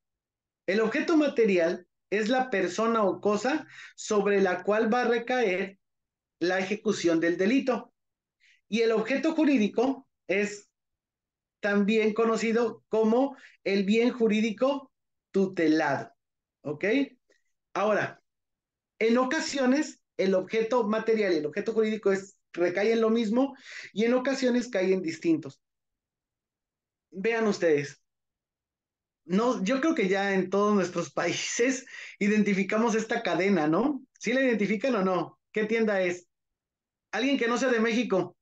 El objeto material es la persona o cosa sobre la cual va a recaer la ejecución del delito. Y el objeto jurídico es también conocido como el bien jurídico tutelado. ¿Ok? Ahora, en ocasiones el objeto material y el objeto jurídico es, recae en lo mismo y en ocasiones caen distintos. Vean ustedes. No, yo creo que ya en todos nuestros países identificamos esta cadena, ¿no? ¿Sí la identifican o no? ¿Qué tienda es? Alguien que no sea de México.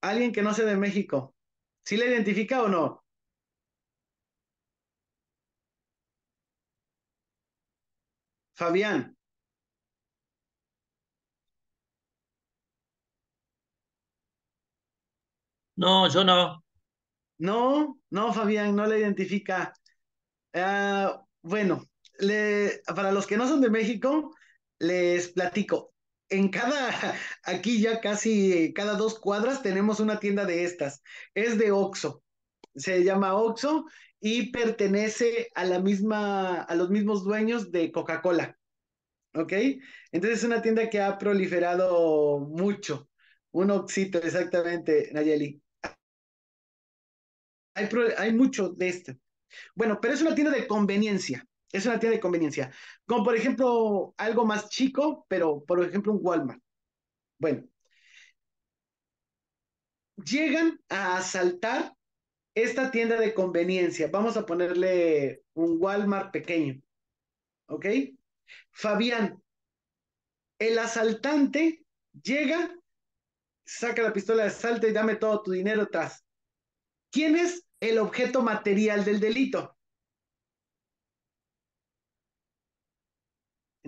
alguien que no sea de México, ¿sí le identifica o no? Fabián. No, yo no. No, no, Fabián, no le identifica. Ah, bueno, le, para los que no son de México, les platico en cada, aquí ya casi cada dos cuadras tenemos una tienda de estas. Es de Oxxo. Se llama Oxxo y pertenece a la misma, a los mismos dueños de Coca-Cola. ¿Ok? Entonces es una tienda que ha proliferado mucho. Un Oxito, exactamente, Nayeli. Hay, hay mucho de este. Bueno, pero es una tienda de conveniencia. Es una tienda de conveniencia. Como por ejemplo, algo más chico, pero por ejemplo un Walmart. Bueno, llegan a asaltar esta tienda de conveniencia. Vamos a ponerle un Walmart pequeño. ¿Ok? Fabián, el asaltante llega, saca la pistola de asalto y dame todo tu dinero atrás. ¿Quién es el objeto material del delito?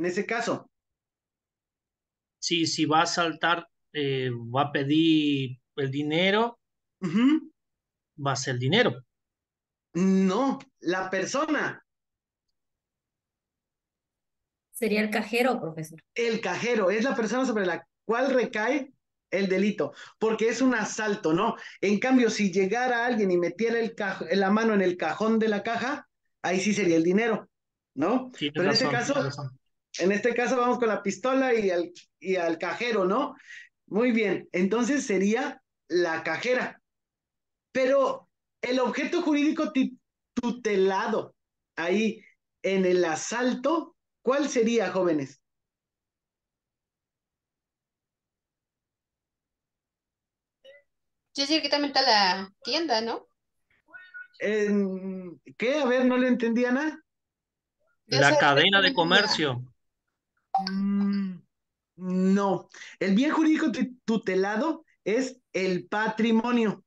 En ese caso. Sí, si va a saltar, eh, va a pedir el dinero, va a ser el dinero. No, la persona. Sería el cajero, profesor. El cajero es la persona sobre la cual recae el delito, porque es un asalto, ¿no? En cambio, si llegara alguien y metiera el la mano en el cajón de la caja, ahí sí sería el dinero, ¿no? Pero en este caso, en este caso vamos con la pistola y al, y al cajero, ¿no? Muy bien, entonces sería la cajera. Pero el objeto jurídico tutelado ahí en el asalto, ¿cuál sería, jóvenes? Sí, sí, que también está la tienda, ¿no? ¿Qué? A ver, no le entendí, Ana. La cadena de comercio. Mm, no, el bien jurídico tutelado es el patrimonio.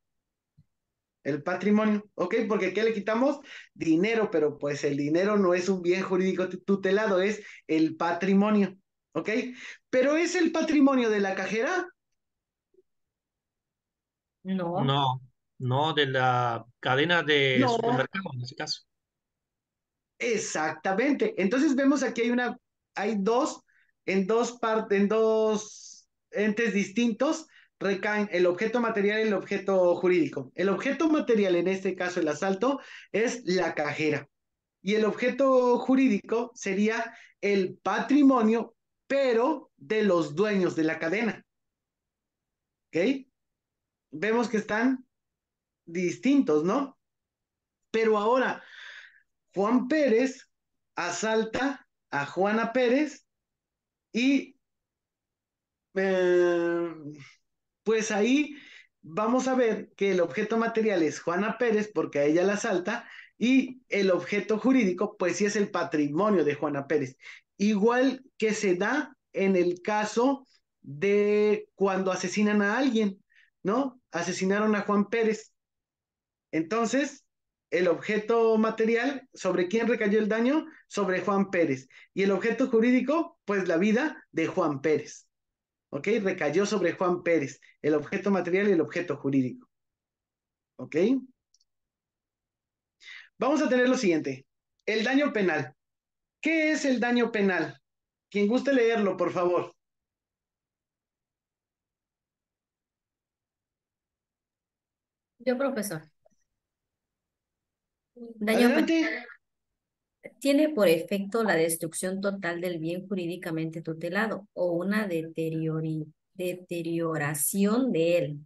El patrimonio, ¿ok? Porque ¿qué le quitamos? Dinero, pero pues el dinero no es un bien jurídico tutelado, es el patrimonio, ¿ok? Pero ¿es el patrimonio de la cajera? No. No, no, de la cadena de supermercados en ese caso. Exactamente. Entonces vemos aquí hay una, hay dos, en dos partes, en dos entes distintos, recaen el objeto material y el objeto jurídico. El objeto material, en este caso el asalto, es la cajera. Y el objeto jurídico sería el patrimonio, pero de los dueños de la cadena. ¿Ok? Vemos que están distintos, ¿no? Pero ahora, Juan Pérez asalta a Juana Pérez y eh, pues ahí vamos a ver que el objeto material es Juana Pérez porque a ella la asalta y el objeto jurídico pues sí es el patrimonio de Juana Pérez. Igual que se da en el caso de cuando asesinan a alguien, ¿no? Asesinaron a Juan Pérez. Entonces, el objeto material, ¿sobre quién recayó el daño? Sobre Juan Pérez. Y el objeto jurídico, pues la vida de Juan Pérez. ¿ok? Recayó sobre Juan Pérez, el objeto material y el objeto jurídico. ¿Ok? Vamos a tener lo siguiente, el daño penal. ¿Qué es el daño penal? Quien guste leerlo, por favor. Yo, profesor. Daño tiene por efecto la destrucción total del bien jurídicamente tutelado o una deterioración de él,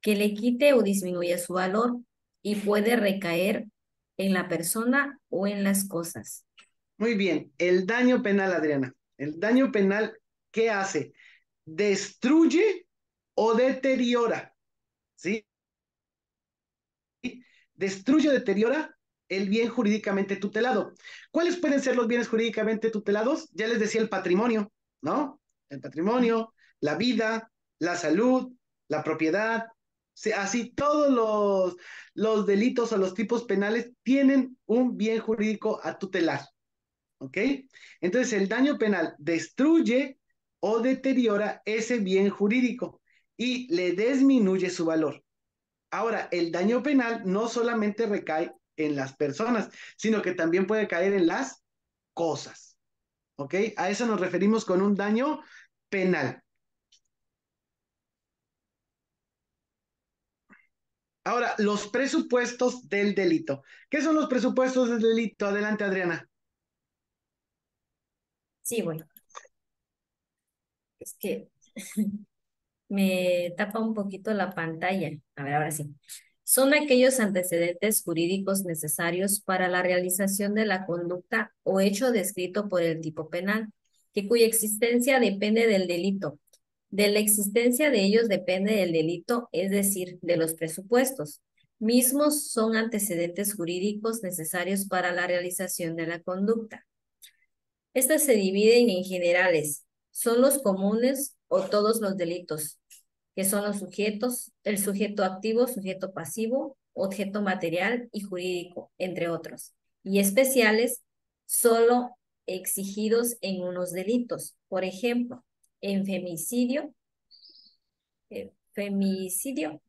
que le quite o disminuya su valor y puede recaer en la persona o en las cosas. Muy bien, el daño penal, Adriana. El daño penal, ¿qué hace? Destruye o deteriora, ¿sí? Destruye o deteriora el bien jurídicamente tutelado. ¿Cuáles pueden ser los bienes jurídicamente tutelados? Ya les decía el patrimonio, ¿no? El patrimonio, la vida, la salud, la propiedad. Así todos los, delitos o los tipos penales tienen un bien jurídico a tutelar. ¿Ok? Entonces el daño penal destruye o deteriora ese bien jurídico y le disminuye su valor. Ahora, el daño penal no solamente recae en las personas, sino que también puede caer en las cosas. ¿Ok? A eso nos referimos con un daño penal. Ahora, los presupuestos del delito. ¿Qué son los presupuestos del delito? Adelante, Adriana. Sí, bueno. Es que me tapa un poquito la pantalla. A ver, ahora sí son aquellos antecedentes jurídicos necesarios para la realización de la conducta o hecho descrito por el tipo penal, que cuya existencia depende del delito. De la existencia de ellos depende el delito, es decir, de los presupuestos. Mismos son antecedentes jurídicos necesarios para la realización de la conducta. Estas se dividen en generales. Son los comunes o todos los delitos, que son los sujetos, el sujeto activo, sujeto pasivo, objeto material y jurídico, entre otros, y especiales solo exigidos en unos delitos. Por ejemplo, en femicidio, eh, femicidio.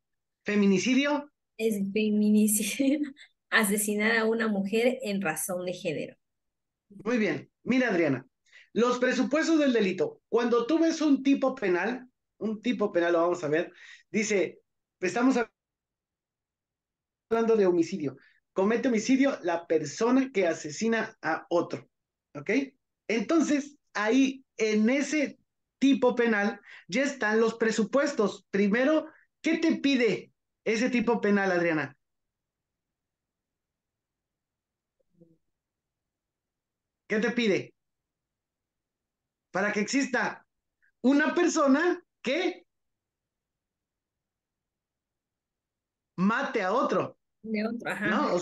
¿Feminicidio? Es feminicidio, asesinar a una mujer en razón de género. Muy bien. Mira, Adriana, los presupuestos del delito. Cuando tú ves un tipo penal, un tipo penal, lo vamos a ver. Dice, estamos hablando de homicidio. Comete homicidio la persona que asesina a otro. ¿Ok? Entonces, ahí en ese tipo penal ya están los presupuestos. Primero, ¿qué te pide ese tipo penal, Adriana? ¿Qué te pide? Para que exista una persona que mate a otro. De otro, ajá. ¿no?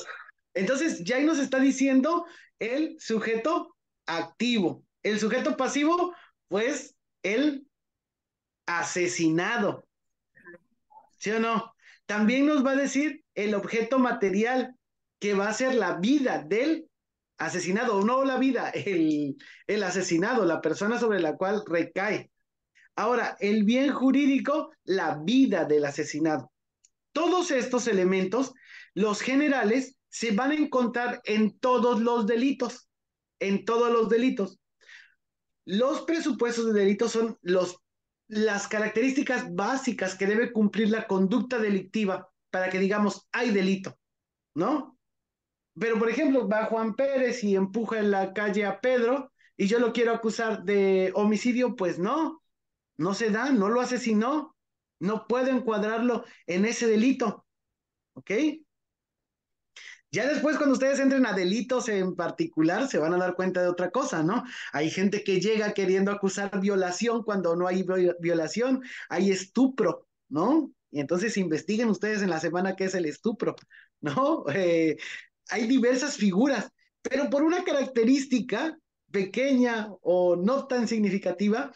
Entonces, ya ahí nos está diciendo el sujeto activo. El sujeto pasivo, pues, el asesinado. ¿Sí o no? También nos va a decir el objeto material, que va a ser la vida del asesinado, o no la vida, el, el asesinado, la persona sobre la cual recae. Ahora, el bien jurídico, la vida del asesinado. Todos estos elementos, los generales, se van a encontrar en todos los delitos, en todos los delitos. Los presupuestos de delitos son los, las características básicas que debe cumplir la conducta delictiva para que digamos, hay delito, ¿no? Pero, por ejemplo, va Juan Pérez y empuja en la calle a Pedro y yo lo quiero acusar de homicidio, pues no, no se da, no lo asesinó, no puedo encuadrarlo en ese delito, ¿ok? Ya después, cuando ustedes entren a delitos en particular, se van a dar cuenta de otra cosa, ¿no? Hay gente que llega queriendo acusar violación cuando no hay violación, hay estupro, ¿no? Y entonces investiguen ustedes en la semana qué es el estupro, ¿no? Eh, hay diversas figuras, pero por una característica pequeña o no tan significativa,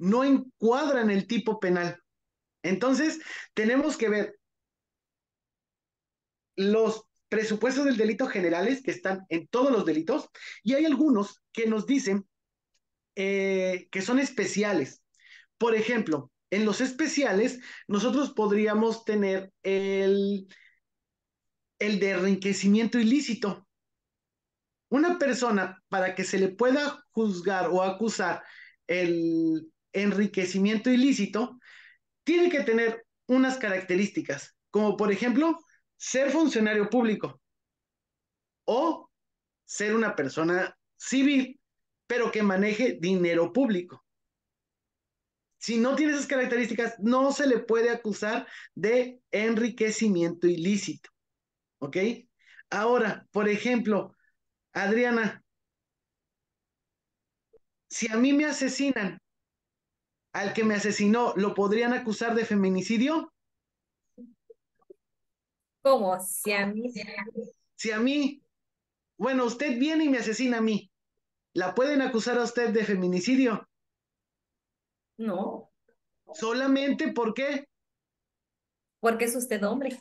no encuadran el tipo penal. Entonces, tenemos que ver los presupuestos del delito generales que están en todos los delitos y hay algunos que nos dicen eh, que son especiales. Por ejemplo, en los especiales nosotros podríamos tener el, el de enriquecimiento ilícito. Una persona para que se le pueda juzgar o acusar el enriquecimiento ilícito, tiene que tener unas características, como por ejemplo ser funcionario público o ser una persona civil, pero que maneje dinero público. Si no tiene esas características, no se le puede acusar de enriquecimiento ilícito. ¿Ok? Ahora, por ejemplo, Adriana, si a mí me asesinan, al que me asesinó, ¿lo podrían acusar de feminicidio? ¿Cómo? Si a mí. Si a mí, bueno, usted viene y me asesina a mí, ¿la pueden acusar a usted de feminicidio? No. ¿Solamente por qué? Porque es usted hombre.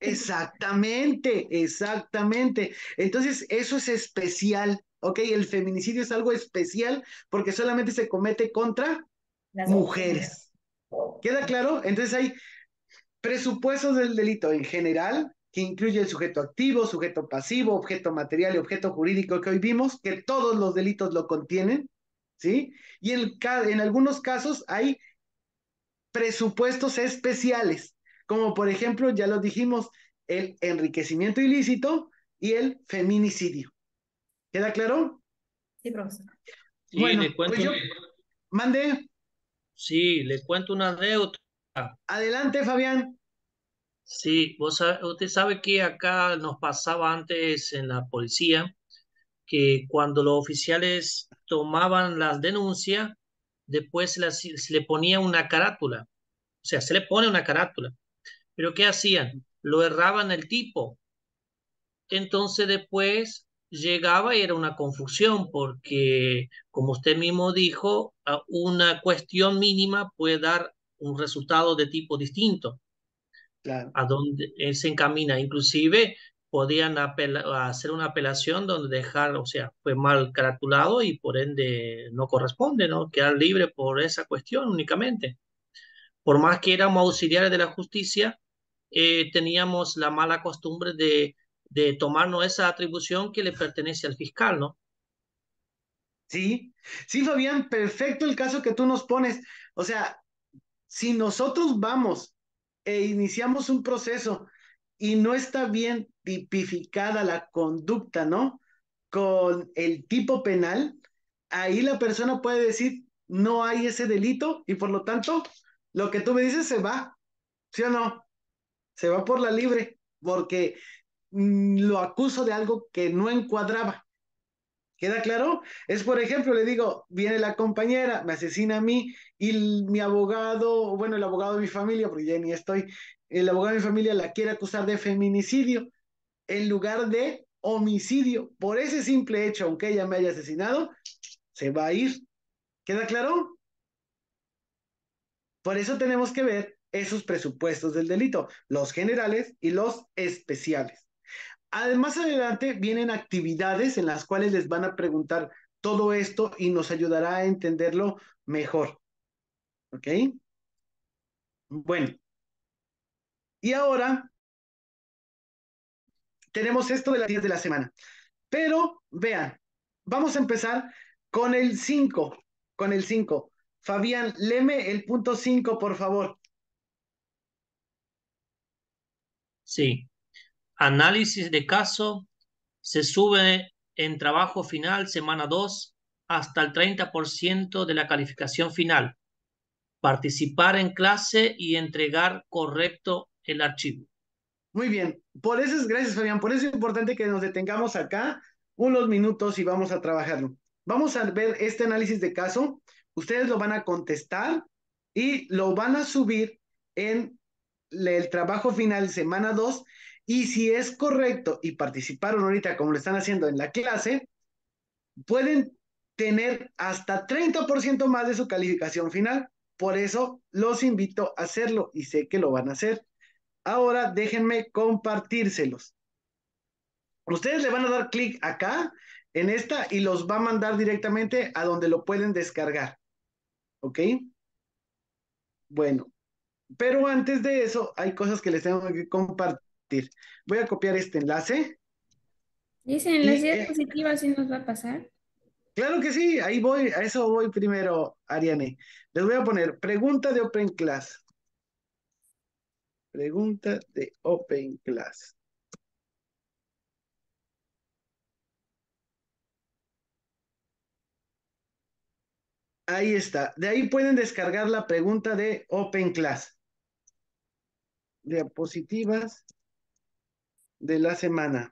Exactamente, exactamente. Entonces, eso es especial, ¿ok? El feminicidio es algo especial porque solamente se comete contra Las mujeres. ¿Queda claro? Entonces hay Presupuestos del delito en general, que incluye el sujeto activo, sujeto pasivo, objeto material y objeto jurídico que hoy vimos, que todos los delitos lo contienen, ¿sí? Y en, en algunos casos hay presupuestos especiales, como por ejemplo, ya lo dijimos, el enriquecimiento ilícito y el feminicidio. ¿Queda claro? Sí, profesor. bueno, pues yo... Mande. Sí, le cuento una anécdota Adelante, Fabián. Sí, vos usted sabe que acá nos pasaba antes en la policía que cuando los oficiales tomaban las denuncias, después se, se, le ponía una carátula. O sea, se le pone una carátula. Pero ¿qué hacían? Lo erraban el tipo. Entonces después llegaba y era una confusión porque, como usted mismo dijo, una cuestión mínima puede dar un resultado de tipo distinto. A donde se encamina. Inclusive podían hacer una apelación donde dejar, o sea, fue mal caratulado y por ende no corresponde, ¿no? Quedar libre por esa cuestión únicamente. Por más que éramos auxiliares de la justicia, eh, teníamos la mala costumbre de, de tomarnos esa atribución que le pertenece al fiscal, ¿no? Sí, sí, Fabián, perfecto el caso que tú nos pones. O sea, si nosotros vamos e iniciamos un proceso y no está bien tipificada la conducta, ¿no? Con el tipo penal, ahí la persona puede decir, no hay ese delito y por lo tanto, lo que tú me dices se va, ¿sí o no? Se va por la libre, porque mm, lo acuso de algo que no encuadraba. ¿Queda claro? Es, por ejemplo, le digo, viene la compañera, me asesina a mí y mi abogado, bueno, el abogado de mi familia, porque ya ni estoy, el abogado de mi familia la quiere acusar de feminicidio en lugar de homicidio. Por ese simple hecho, aunque ella me haya asesinado, se va a ir. ¿Queda claro? Por eso tenemos que ver esos presupuestos del delito, los generales y los especiales. Además, adelante vienen actividades en las cuales les van a preguntar todo esto y nos ayudará a entenderlo mejor. ¿Ok? Bueno. Y ahora tenemos esto de las 10 de la semana. Pero vean, vamos a empezar con el 5. Con el 5. Fabián, leme el punto 5, por favor. Sí. Análisis de caso se sube en trabajo final, semana 2, hasta el 30% de la calificación final. Participar en clase y entregar correcto el archivo. Muy bien, por eso es, gracias Fabián, por eso es importante que nos detengamos acá unos minutos y vamos a trabajarlo. Vamos a ver este análisis de caso, ustedes lo van a contestar y lo van a subir en el trabajo final semana 2 y si es correcto y participaron ahorita como lo están haciendo en la clase, pueden tener hasta 30% más de su calificación final. Por eso los invito a hacerlo y sé que lo van a hacer. Ahora déjenme compartírselos. Ustedes le van a dar clic acá en esta y los va a mandar directamente a donde lo pueden descargar. ¿Ok? Bueno, pero antes de eso hay cosas que les tengo que compartir. Voy a copiar este enlace. Dicen las diapositivas si nos va a pasar. Claro que sí, ahí voy, a eso voy primero, Ariane. Les voy a poner pregunta de Open Class. Pregunta de Open Class. Ahí está. De ahí pueden descargar la pregunta de Open Class. Diapositivas de la semana.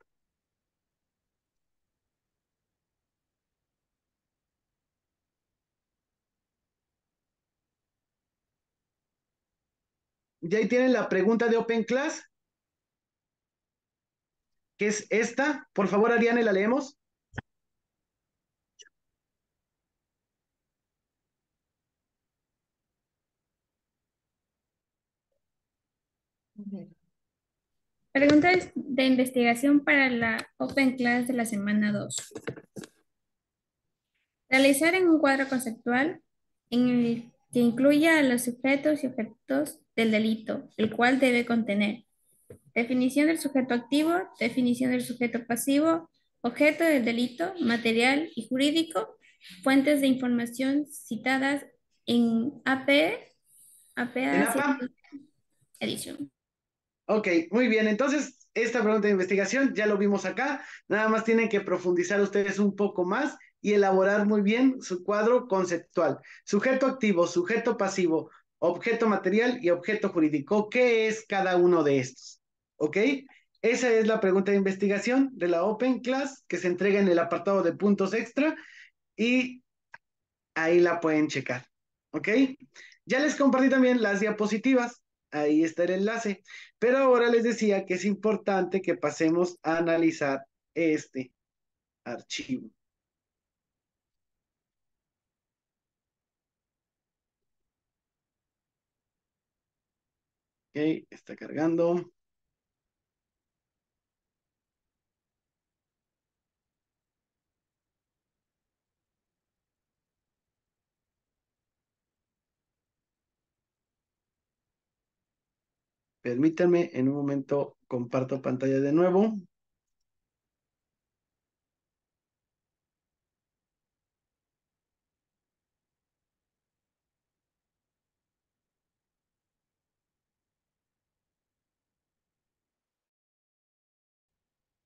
Ya ahí tienen la pregunta de Open Class, que es esta. Por favor, Ariane, la leemos. Preguntas de investigación para la Open Class de la semana 2. Realizar en un cuadro conceptual en el que incluya a los sujetos y objetos del delito, el cual debe contener definición del sujeto activo, definición del sujeto pasivo, objeto del delito, material y jurídico, fuentes de información citadas en AP, APA, edición. Ok, muy bien. Entonces, esta pregunta de investigación ya lo vimos acá. Nada más tienen que profundizar ustedes un poco más y elaborar muy bien su cuadro conceptual. Sujeto activo, sujeto pasivo, objeto material y objeto jurídico. ¿Qué es cada uno de estos? ¿Ok? Esa es la pregunta de investigación de la Open Class que se entrega en el apartado de puntos extra y ahí la pueden checar. ¿Ok? Ya les compartí también las diapositivas ahí está el enlace. Pero ahora les decía que es importante que pasemos a analizar este archivo. Ok, está cargando. Permítanme, en un momento comparto pantalla de nuevo.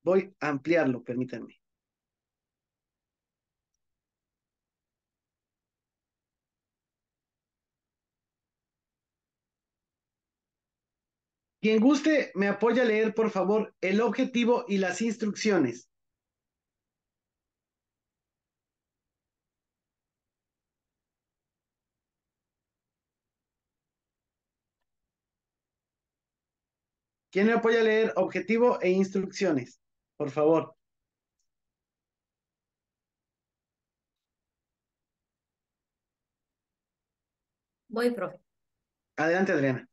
Voy a ampliarlo, permítanme. Quien guste, me apoya a leer, por favor, el objetivo y las instrucciones. ¿Quién me apoya a leer objetivo e instrucciones? Por favor. Voy, profe. Adelante, Adriana.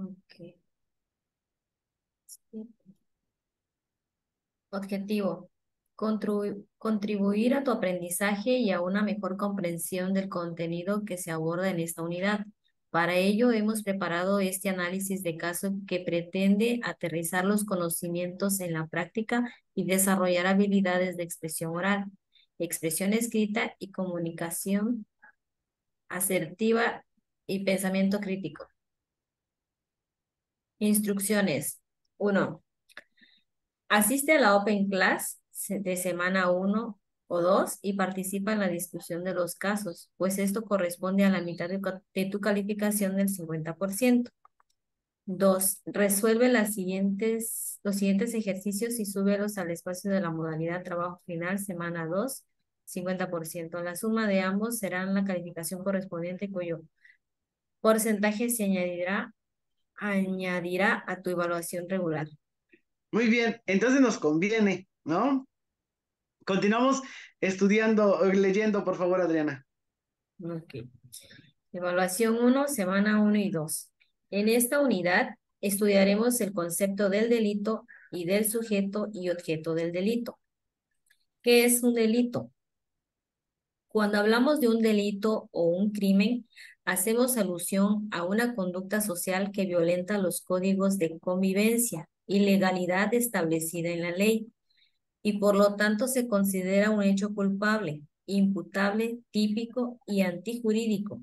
Ok. Objetivo. contribuir a tu aprendizaje y a una mejor comprensión del contenido que se aborda en esta unidad. Para ello hemos preparado este análisis de caso que pretende aterrizar los conocimientos en la práctica y desarrollar habilidades de expresión oral, expresión escrita y comunicación asertiva y pensamiento crítico. Instrucciones. 1. Asiste a la Open Class de semana 1 o dos y participa en la discusión de los casos, pues esto corresponde a la mitad de, tu calificación del 50%. Dos, resuelve las siguientes, los siguientes ejercicios y súbelos al espacio de la modalidad trabajo final, semana 2, 50%. La suma de ambos será la calificación correspondiente cuyo porcentaje se añadirá, añadirá a tu evaluación regular. Muy bien, entonces nos conviene, ¿no? Continuamos estudiando, leyendo, por favor, Adriana. Ok. Evaluación 1, semana 1 y 2. En esta unidad estudiaremos el concepto del delito y del sujeto y objeto del delito. ¿Qué es un delito? Cuando hablamos de un delito o un crimen, hacemos alusión a una conducta social que violenta los códigos de convivencia y legalidad establecida en la ley y por lo tanto se considera un hecho culpable, imputable, típico y antijurídico,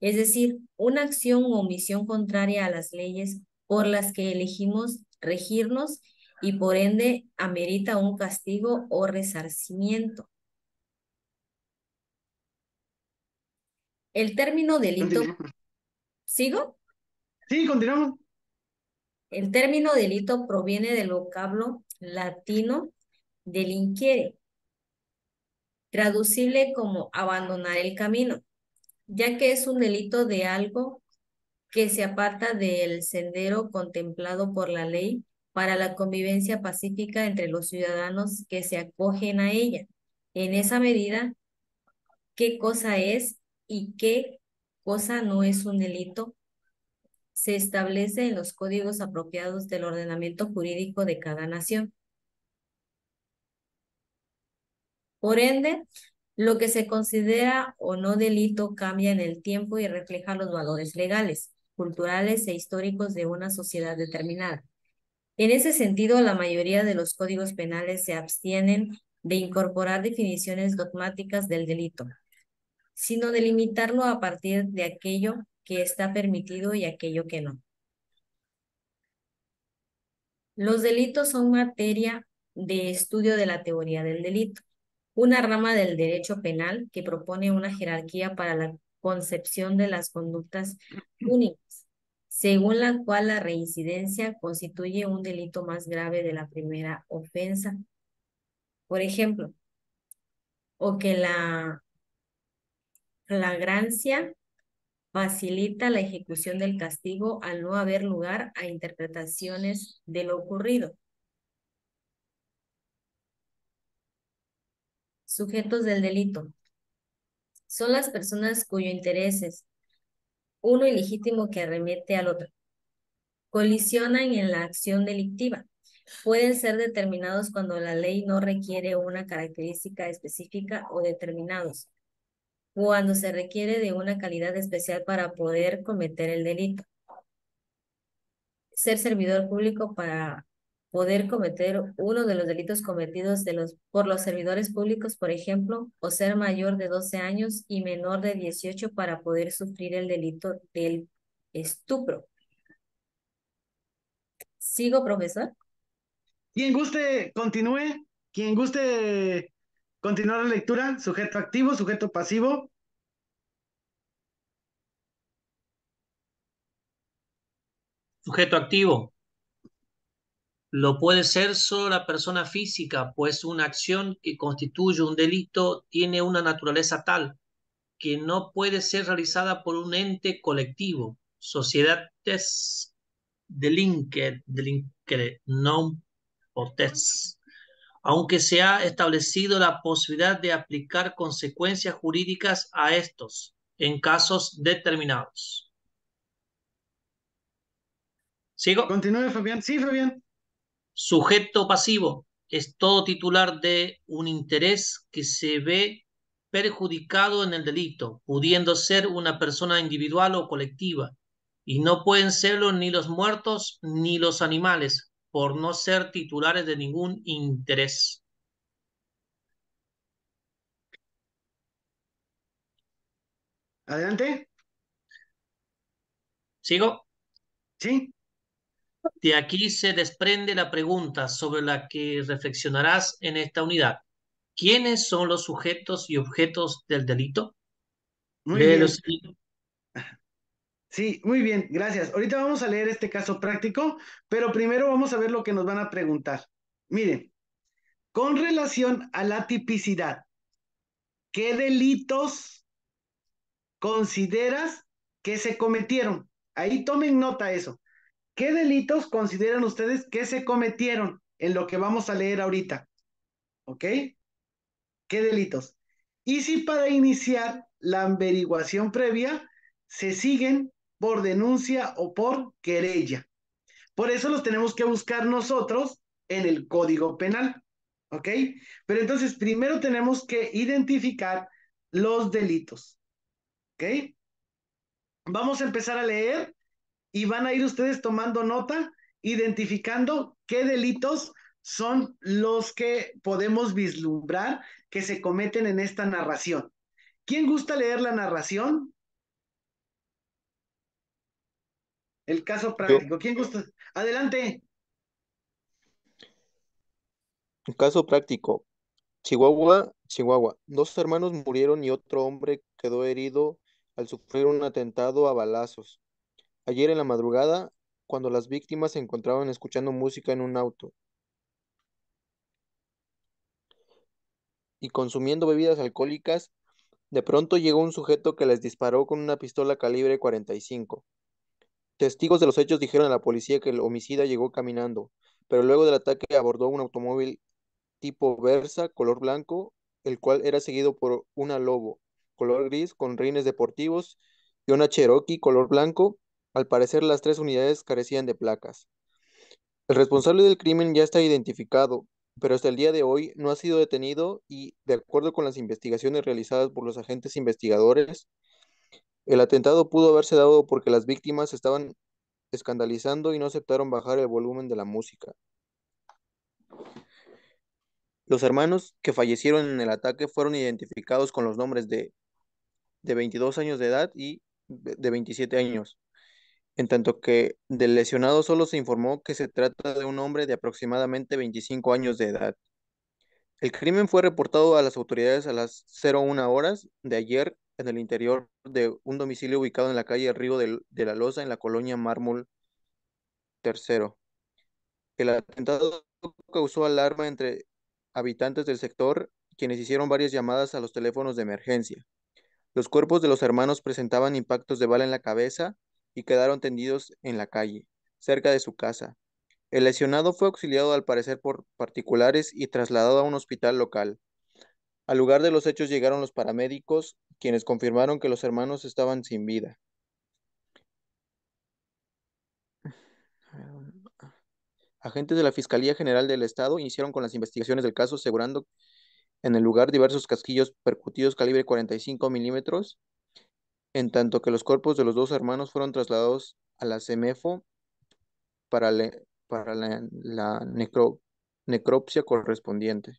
es decir, una acción o omisión contraria a las leyes por las que elegimos regirnos y por ende amerita un castigo o resarcimiento. El término delito... ¿Sigo? Sí, continuamos. El término delito proviene del vocablo latino delinquiere, traducible como abandonar el camino, ya que es un delito de algo que se aparta del sendero contemplado por la ley para la convivencia pacífica entre los ciudadanos que se acogen a ella. En esa medida, qué cosa es y qué cosa no es un delito se establece en los códigos apropiados del ordenamiento jurídico de cada nación. Por ende, lo que se considera o no delito cambia en el tiempo y refleja los valores legales, culturales e históricos de una sociedad determinada. En ese sentido, la mayoría de los códigos penales se abstienen de incorporar definiciones dogmáticas del delito, sino de limitarlo a partir de aquello que está permitido y aquello que no. Los delitos son materia de estudio de la teoría del delito una rama del derecho penal que propone una jerarquía para la concepción de las conductas únicas, según la cual la reincidencia constituye un delito más grave de la primera ofensa. Por ejemplo, o que la flagrancia facilita la ejecución del castigo al no haber lugar a interpretaciones de lo ocurrido. Sujetos del delito. Son las personas cuyo interés es uno ilegítimo que arremete al otro. Colisionan en la acción delictiva. Pueden ser determinados cuando la ley no requiere una característica específica o determinados. Cuando se requiere de una calidad especial para poder cometer el delito. Ser servidor público para poder cometer uno de los delitos cometidos de los, por los servidores públicos, por ejemplo, o ser mayor de 12 años y menor de 18 para poder sufrir el delito del estupro. ¿Sigo, profesor? Quien guste, continúe. Quien guste continuar la lectura, sujeto activo, sujeto pasivo. Sujeto activo. Lo puede ser solo la persona física, pues una acción que constituye un delito tiene una naturaleza tal que no puede ser realizada por un ente colectivo, sociedades delinquere, delinquere non potens, aunque se ha establecido la posibilidad de aplicar consecuencias jurídicas a estos en casos determinados. ¿Sigo? Continúe, Fabián. Sí, Fabián. Sujeto pasivo es todo titular de un interés que se ve perjudicado en el delito, pudiendo ser una persona individual o colectiva, y no pueden serlo ni los muertos ni los animales, por no ser titulares de ningún interés. Adelante. ¿Sigo? Sí. De aquí se desprende la pregunta sobre la que reflexionarás en esta unidad. ¿Quiénes son los sujetos y objetos del delito? Muy bien. Sí, muy bien, gracias. Ahorita vamos a leer este caso práctico, pero primero vamos a ver lo que nos van a preguntar. Miren, con relación a la tipicidad, ¿qué delitos consideras que se cometieron? Ahí tomen nota eso. ¿Qué delitos consideran ustedes que se cometieron en lo que vamos a leer ahorita? ¿Ok? ¿Qué delitos? Y si para iniciar la averiguación previa se siguen por denuncia o por querella. Por eso los tenemos que buscar nosotros en el Código Penal. ¿Ok? Pero entonces primero tenemos que identificar los delitos. ¿Ok? Vamos a empezar a leer y van a ir ustedes tomando nota, identificando qué delitos son los que podemos vislumbrar que se cometen en esta narración. ¿Quién gusta leer la narración? El caso práctico. ¿Quién gusta? Adelante. Caso práctico. Chihuahua, Chihuahua. Dos hermanos murieron y otro hombre quedó herido al sufrir un atentado a balazos. Ayer en la madrugada, cuando las víctimas se encontraban escuchando música en un auto y consumiendo bebidas alcohólicas, de pronto llegó un sujeto que les disparó con una pistola calibre 45. Testigos de los hechos dijeron a la policía que el homicida llegó caminando, pero luego del ataque abordó un automóvil tipo Versa color blanco, el cual era seguido por una Lobo color gris con rines deportivos y una Cherokee color blanco. Al parecer las tres unidades carecían de placas. El responsable del crimen ya está identificado, pero hasta el día de hoy no ha sido detenido y, de acuerdo con las investigaciones realizadas por los agentes investigadores, el atentado pudo haberse dado porque las víctimas estaban escandalizando y no aceptaron bajar el volumen de la música. Los hermanos que fallecieron en el ataque fueron identificados con los nombres de, de 22 años de edad y de 27 años, en tanto que del lesionado solo se informó que se trata de un hombre de aproximadamente 25 años de edad. El crimen fue reportado a las autoridades a las 01 horas de ayer en el interior de un domicilio ubicado en la calle Río de, la Loza, en la colonia Mármol III. El atentado causó alarma entre habitantes del sector, quienes hicieron varias llamadas a los teléfonos de emergencia. Los cuerpos de los hermanos presentaban impactos de bala en la cabeza y quedaron tendidos en la calle, cerca de su casa. El lesionado fue auxiliado al parecer por particulares y trasladado a un hospital local. Al lugar de los hechos llegaron los paramédicos, quienes confirmaron que los hermanos estaban sin vida. Agentes de la Fiscalía General del Estado iniciaron con las investigaciones del caso, asegurando en el lugar diversos casquillos percutidos calibre 45 milímetros, en tanto que los cuerpos de los dos hermanos fueron trasladados a la CEMEFO para, para la, necropsia correspondiente.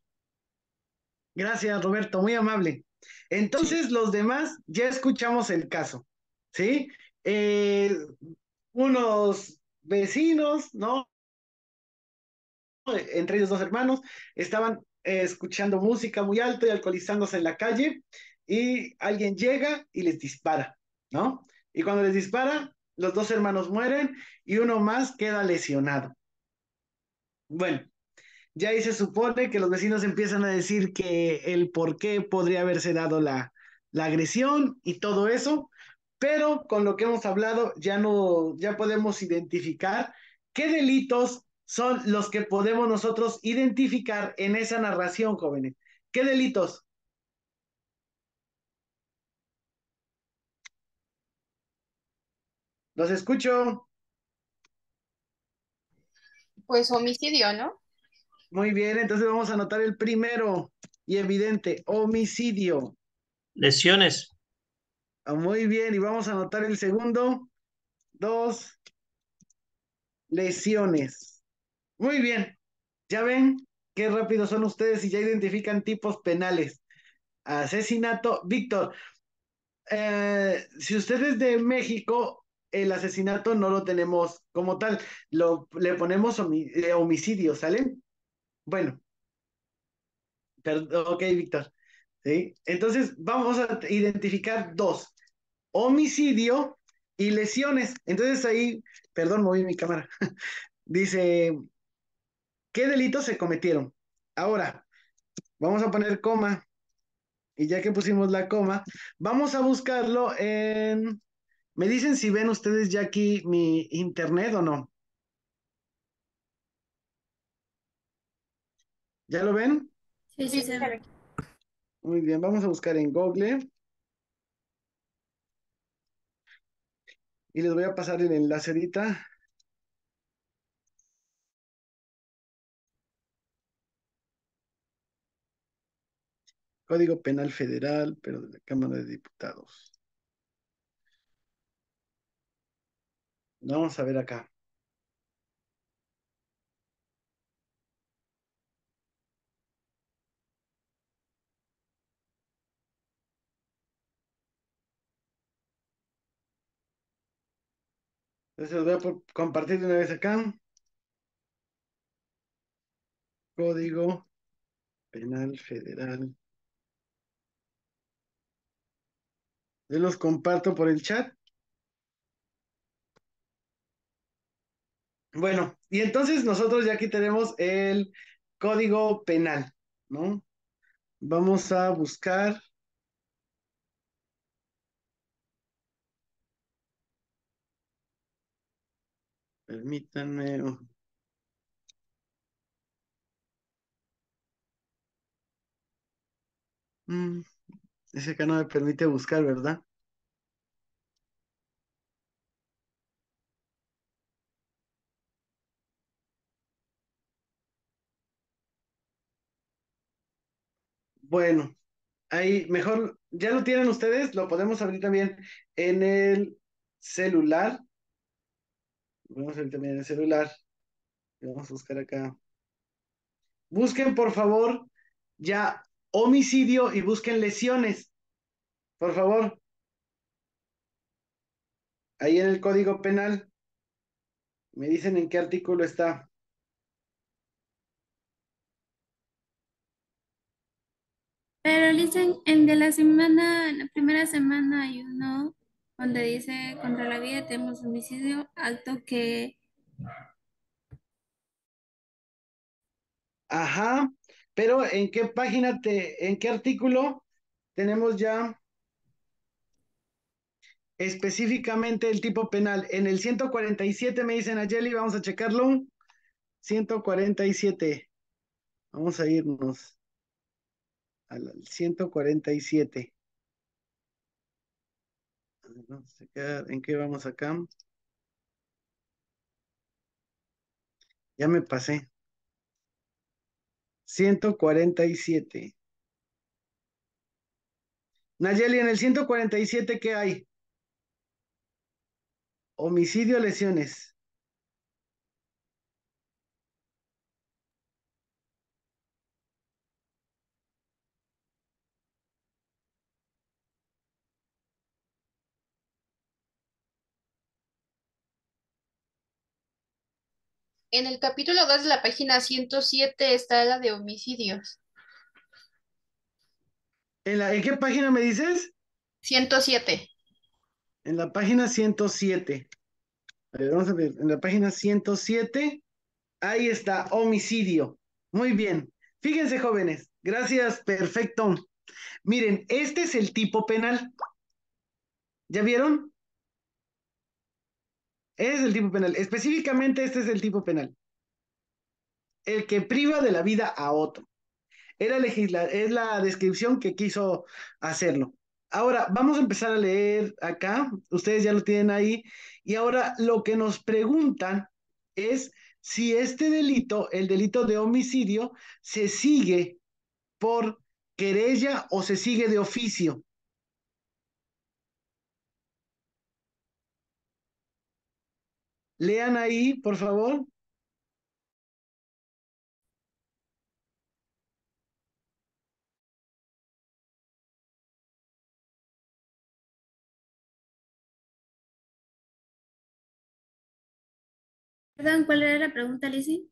Gracias, Roberto, muy amable. Entonces, los demás ya escuchamos el caso, ¿sí? Eh, unos vecinos, ¿no? entre ellos dos hermanos, estaban eh, escuchando música muy alto y alcoholizándose en la calle y alguien llega y les dispara, ¿no? Y cuando les dispara, los dos hermanos mueren y uno más queda lesionado. Bueno, ya ahí se supone que los vecinos empiezan a decir que el por qué podría haberse dado la, la agresión y todo eso, pero con lo que hemos hablado ya no, ya podemos identificar qué delitos son los que podemos nosotros identificar en esa narración, jóvenes. ¿Qué delitos? Los escucho. Pues homicidio, ¿no? Muy bien, entonces vamos a anotar el primero y evidente, homicidio. Lesiones. Ah, muy bien, y vamos a anotar el segundo. Dos. Lesiones. Muy bien. Ya ven qué rápido son ustedes y ya identifican tipos penales. Asesinato. Víctor, eh, si usted es de México, el asesinato no lo tenemos como tal. Lo, le ponemos eh, homicidio, ¿sale? Bueno. ok, Víctor. ¿Sí? Entonces, vamos a identificar dos. Homicidio y lesiones. Entonces ahí, perdón, moví mi cámara. Dice, ¿qué delitos se cometieron? Ahora, vamos a poner coma. Y ya que pusimos la coma, vamos a buscarlo en... Me dicen si ven ustedes ya aquí mi internet o no. ¿Ya lo ven? Sí, sí, sí. Muy bien, vamos a buscar en Google. Y les voy a pasar el enlace ahorita. Código Penal Federal, pero de la Cámara de Diputados. Vamos a ver acá. Entonces voy a compartir de una vez acá. Código Penal Federal. Yo los comparto por el chat. Bueno, y entonces nosotros ya aquí tenemos el código penal, ¿no? Vamos a buscar Permítanme. Mm, ese acá no me permite buscar, ¿verdad? Bueno, ahí mejor, ya lo tienen ustedes, lo podemos abrir también en el celular. Vamos a ver también el celular. Vamos a buscar acá. Busquen, por favor, ya homicidio y busquen lesiones. Por favor. Ahí en el Código Penal. Me dicen en qué artículo está. Pero dicen en de la semana, la primera semana hay uno donde dice contra la vida tenemos homicidio alto que... Ajá, pero ¿en qué página te, en qué artículo tenemos ya específicamente el tipo penal? En el 147 me dicen Ayeli, vamos a checarlo. 147. Vamos a irnos al 147. ¿En qué vamos acá? Ya me pasé. 147. Nayeli, en el 147, ¿qué hay? Homicidio, lesiones. En el capítulo 2 de la página 107 está la de homicidios. ¿En, la, ¿En qué página me dices? 107. En la página 107. A ver, vamos a ver. En la página 107, ahí está, homicidio. Muy bien. Fíjense, jóvenes. Gracias, perfecto. Miren, este es el tipo penal. ¿Ya vieron? Es el tipo penal. Específicamente este es el tipo penal. El que priva de la vida a otro. Era es la descripción que quiso hacerlo. Ahora, vamos a empezar a leer acá. Ustedes ya lo tienen ahí. Y ahora lo que nos preguntan es si este delito, el delito de homicidio, se sigue por querella o se sigue de oficio. Lean ahí, por favor. Perdón, ¿cuál era la pregunta, Lizzy?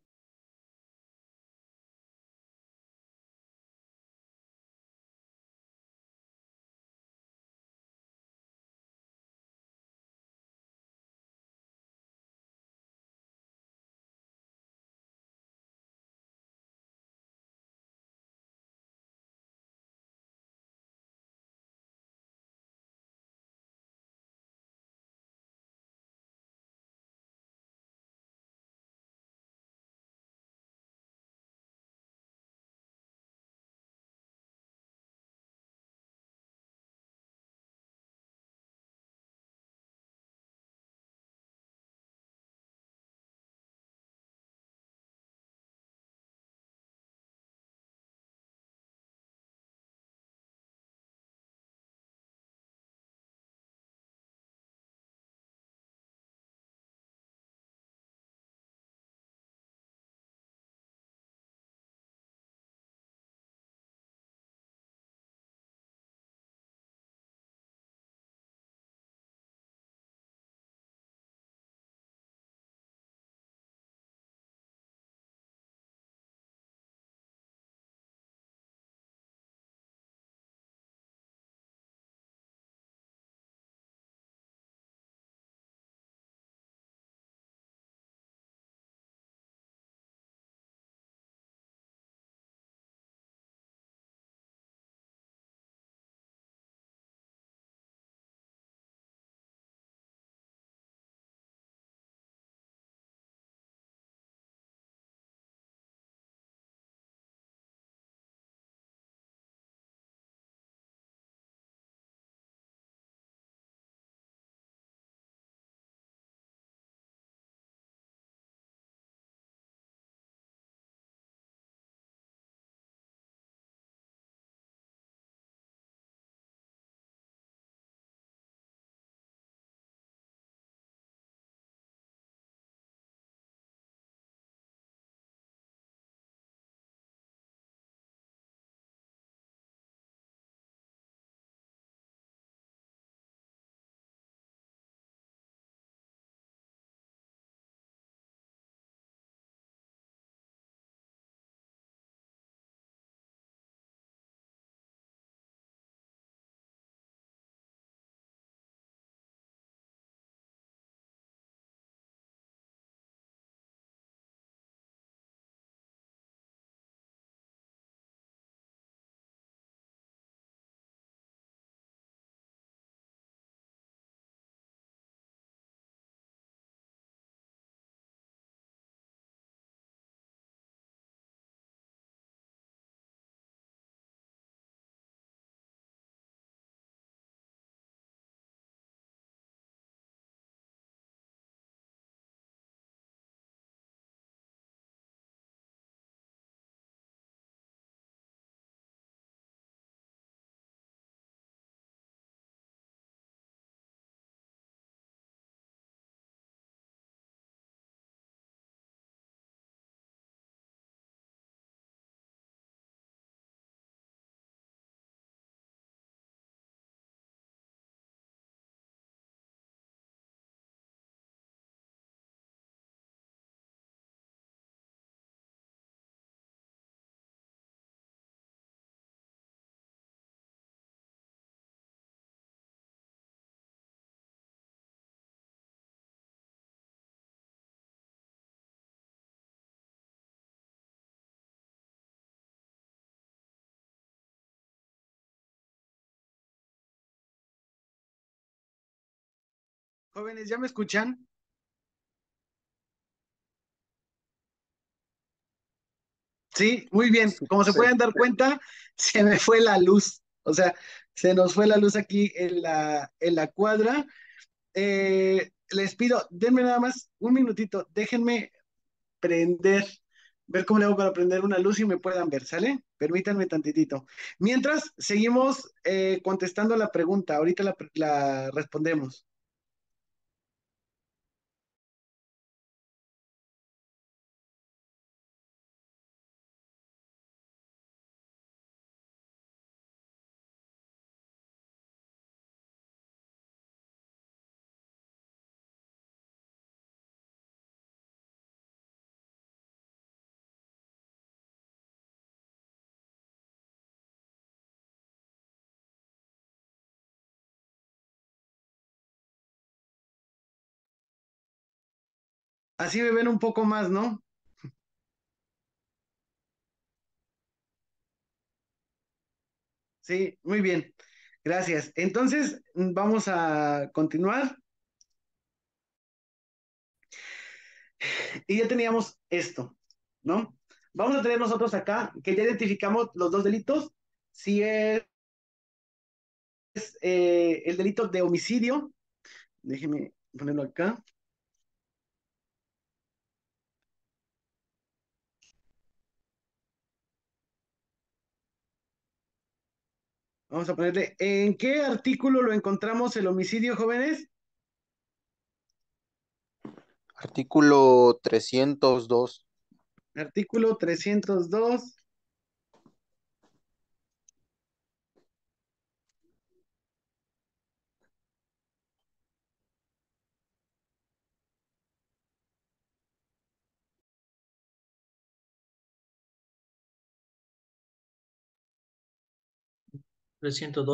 Jóvenes, ¿ya me escuchan? Sí, muy bien. Como se pueden dar cuenta, se me fue la luz. O sea, se nos fue la luz aquí en la, en la cuadra. Eh, les pido, denme nada más un minutito, déjenme prender, ver cómo le hago para prender una luz y me puedan ver, ¿sale? Permítanme tantitito. Mientras, seguimos eh, contestando la pregunta, ahorita la, la respondemos. Así me ven un poco más, ¿no? Sí, muy bien. Gracias. Entonces, vamos a continuar. Y ya teníamos esto, ¿no? Vamos a tener nosotros acá que ya identificamos los dos delitos. Si es eh, el delito de homicidio, déjeme ponerlo acá. Vamos a ponerle, ¿en qué artículo lo encontramos el homicidio, jóvenes? Artículo 302. Artículo 302.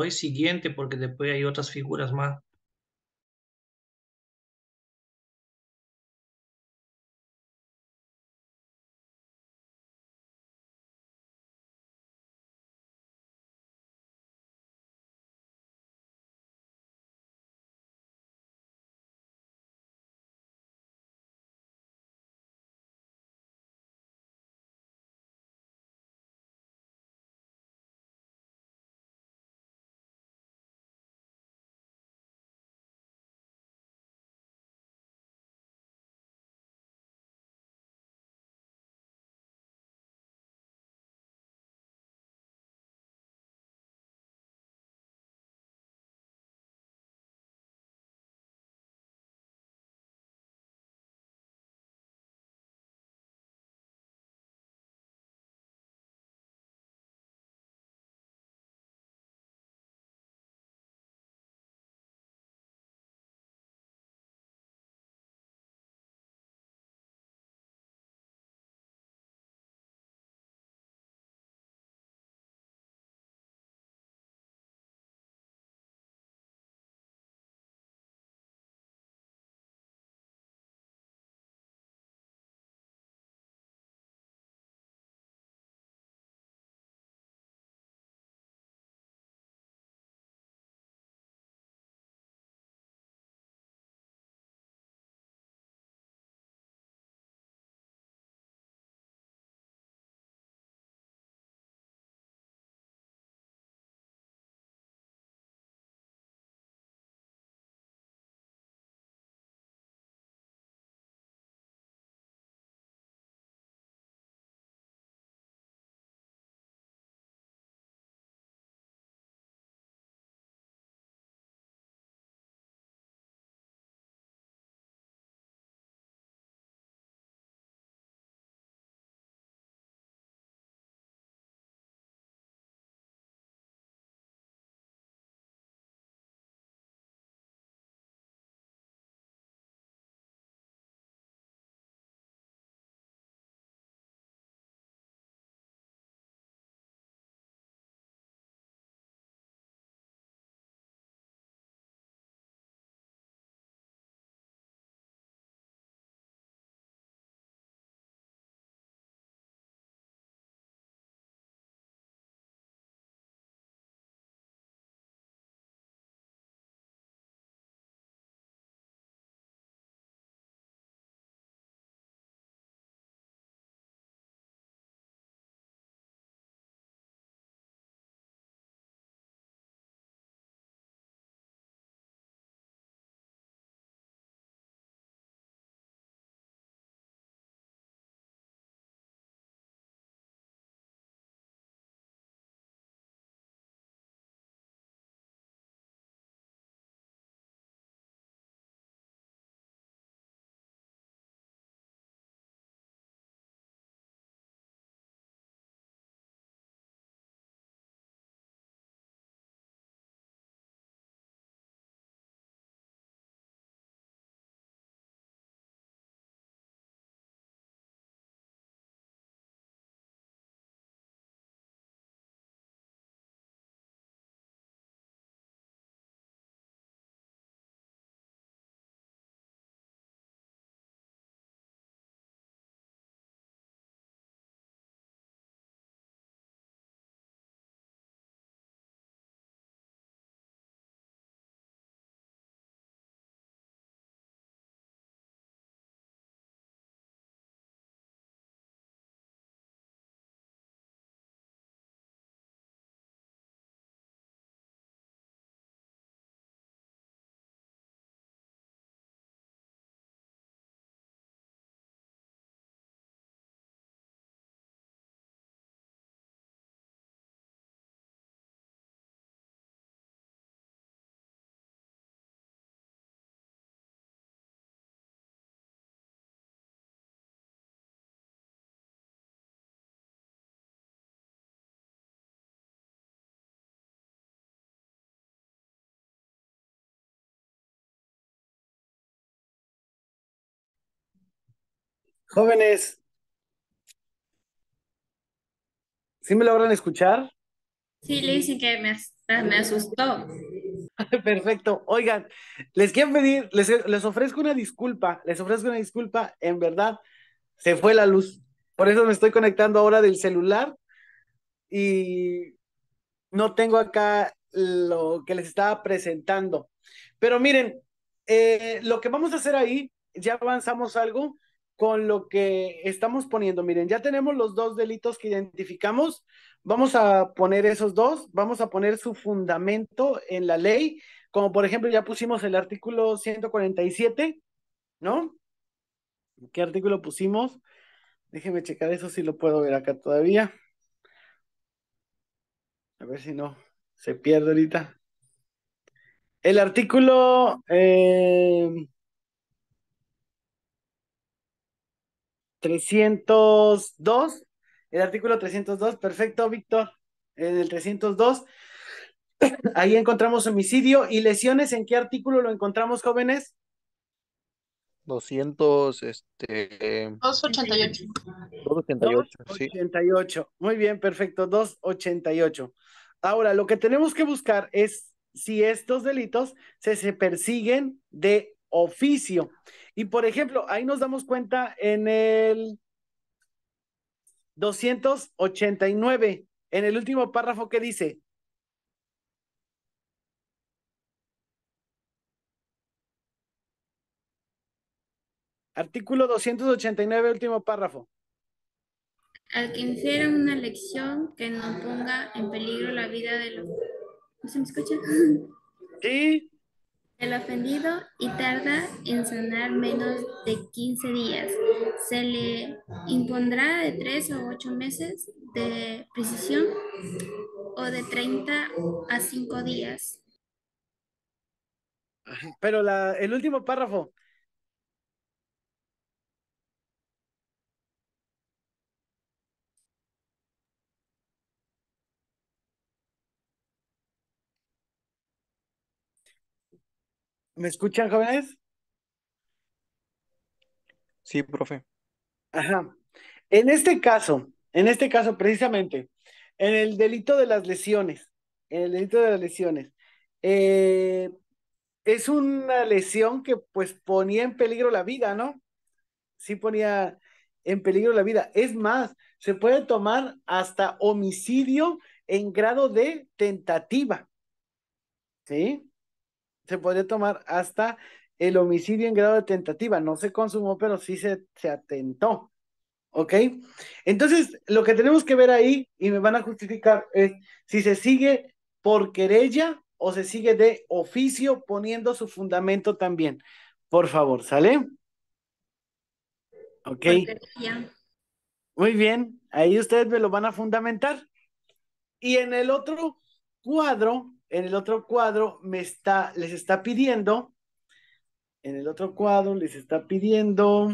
Y siguiente, porque después hay otras figuras más. Jóvenes, ¿sí me logran escuchar? Sí, le dicen que me, me asustó. Perfecto. Oigan, les quiero pedir, les, les ofrezco una disculpa, les ofrezco una disculpa, en verdad, se fue la luz. Por eso me estoy conectando ahora del celular y no tengo acá lo que les estaba presentando. Pero miren, eh, lo que vamos a hacer ahí, ya avanzamos algo con lo que estamos poniendo. Miren, ya tenemos los dos delitos que identificamos. Vamos a poner esos dos, vamos a poner su fundamento en la ley, como por ejemplo ya pusimos el artículo 147, ¿no? ¿Qué artículo pusimos? Déjenme checar eso si lo puedo ver acá todavía. A ver si no se pierde ahorita. El artículo eh, 302, el artículo 302, perfecto, Víctor. En el 302, ahí encontramos homicidio y lesiones. ¿En qué artículo lo encontramos, jóvenes? 200, este... 288. 288, sí. 288. Muy bien, perfecto, 288. Ahora, lo que tenemos que buscar es si estos delitos se, se persiguen de oficio. Y por ejemplo, ahí nos damos cuenta en el 289, en el último párrafo que dice, Artículo 289, último párrafo. Al que infiera una lección que no ponga en peligro la vida de los... ¿No se me escucha? Sí. El ofendido y tarda en sanar menos de 15 días. Se le impondrá de 3 a 8 meses de precisión o de 30 a 5 días. Pero la, el último párrafo. ¿Me escuchan, jóvenes? Sí, profe. Ajá. En este caso, en este caso precisamente, en el delito de las lesiones, en el delito de las lesiones, eh, es una lesión que pues ponía en peligro la vida, ¿no? Sí ponía en peligro la vida. Es más, se puede tomar hasta homicidio en grado de tentativa. ¿Sí? Se podría tomar hasta el homicidio en grado de tentativa. No se consumó, pero sí se, se atentó. ¿Ok? Entonces, lo que tenemos que ver ahí, y me van a justificar, es si se sigue por querella o se sigue de oficio poniendo su fundamento también. Por favor, ¿sale? Ok. Muy bien, ahí ustedes me lo van a fundamentar. Y en el otro cuadro, en el otro cuadro me está, les está pidiendo, en el otro cuadro les está pidiendo,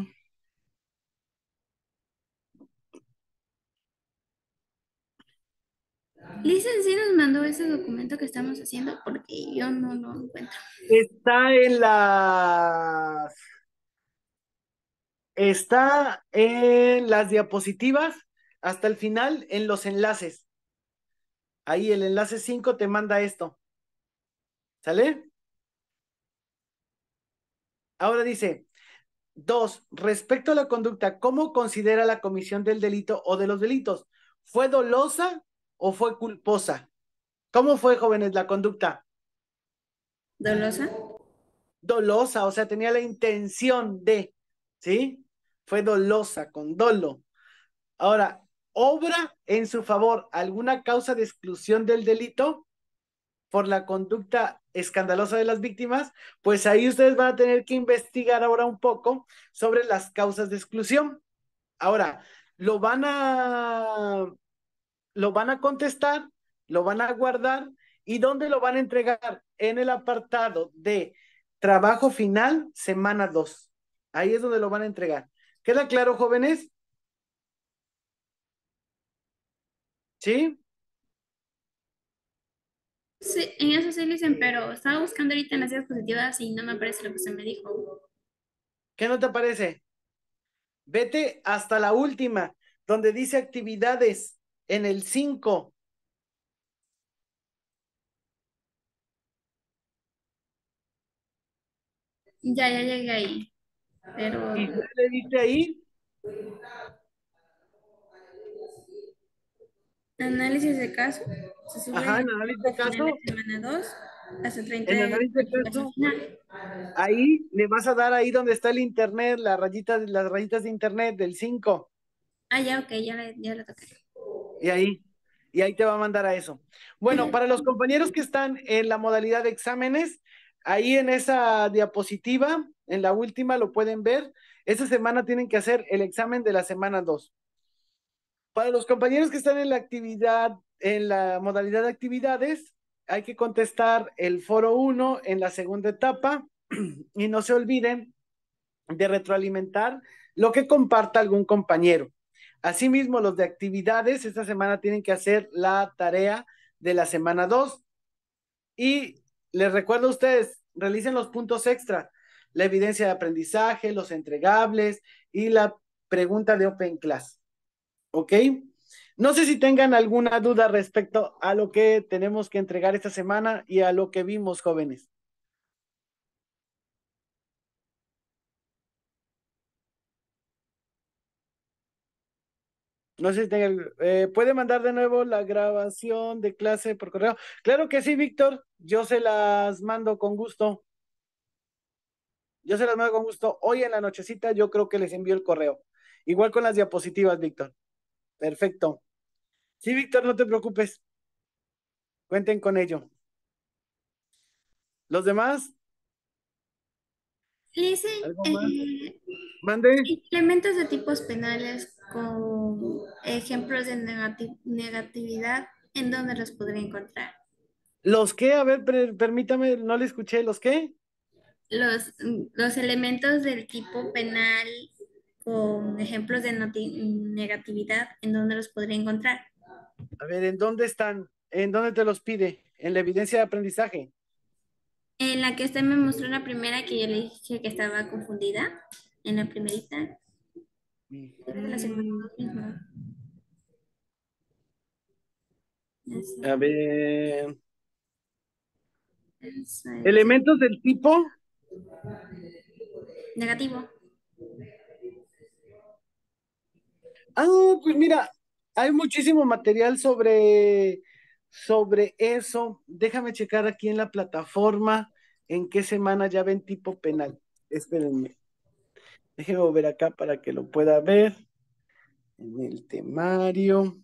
Listen, sí nos mandó ese documento que estamos haciendo porque yo no lo encuentro. Está en las... Está en las diapositivas hasta el final en los enlaces. Ahí el enlace 5 te manda esto. ¿Sale? Ahora dice, dos, respecto a la conducta, ¿cómo considera la comisión del delito o de los delitos? ¿Fue dolosa o fue culposa? ¿Cómo fue, jóvenes, la conducta? ¿Dolosa? Dolosa, o sea, tenía la intención de, ¿sí? Fue dolosa, con dolo. Ahora, ¿obra en su favor alguna causa de exclusión del delito por la conducta escandalosa de las víctimas? Pues ahí ustedes van a tener que investigar ahora un poco sobre las causas de exclusión. Ahora, lo van a lo van a contestar, lo van a guardar y ¿dónde lo van a entregar? En el apartado de trabajo final, semana 2. Ahí es donde lo van a entregar. ¿Queda claro, jóvenes? ¿Sí? Sí, en eso sí dicen, pero estaba buscando ahorita en las diapositivas y no me aparece lo que se me dijo. ¿Qué no te aparece? Vete hasta la última, donde dice actividades en el 5. Ya, ya llegué ahí. Pero. ¿Y qué le dice ahí? Análisis de caso. Se sube Ajá, en análisis de caso. Semana 2 hasta 30 En análisis de caso. Ahí le vas a dar ahí donde está el internet, las rayitas, las rayitas de internet del 5. Ah, ya, ok, ya, ya lo toqué. Y ahí, y ahí te va a mandar a eso. Bueno, para los compañeros que están en la modalidad de exámenes, ahí en esa diapositiva, en la última lo pueden ver. Esta semana tienen que hacer el examen de la semana 2. Para los compañeros que están en la actividad, en la modalidad de actividades, hay que contestar el foro 1 en la segunda etapa y no se olviden de retroalimentar lo que comparta algún compañero. Asimismo, los de actividades esta semana tienen que hacer la tarea de la semana 2. Y les recuerdo a ustedes, realicen los puntos extra, la evidencia de aprendizaje, los entregables y la pregunta de Open Class. ¿Ok? No sé si tengan alguna duda respecto a lo que tenemos que entregar esta semana y a lo que vimos, jóvenes. No sé si tengan, eh, ¿puede mandar de nuevo la grabación de clase por correo? Claro que sí, Víctor. Yo se las mando con gusto. Yo se las mando con gusto. Hoy en la nochecita yo creo que les envío el correo. Igual con las diapositivas, Víctor. Perfecto. Sí, Víctor, no te preocupes. Cuenten con ello. ¿Los demás? Dice ¿Algo más? eh, Mande. elementos de tipos penales con ejemplos de negati- negatividad, ¿en dónde los podría encontrar? ¿Los qué? A ver, per- permítame, no le escuché. ¿Los qué? Los, los elementos del tipo penal con ejemplos de negatividad, ¿en dónde los podría encontrar? A ver, ¿en dónde están? ¿En dónde te los pide? En la evidencia de aprendizaje. En la que usted me mostró la primera que yo le dije que estaba confundida, en la primerita, de la segunda misma. A ver. Elementos del tipo. Negativo. Ah, pues mira, hay muchísimo material sobre, sobre eso. Déjame checar aquí en la plataforma en qué semana ya ven tipo penal. Espérenme. Déjenme ver acá para que lo pueda ver. En el temario.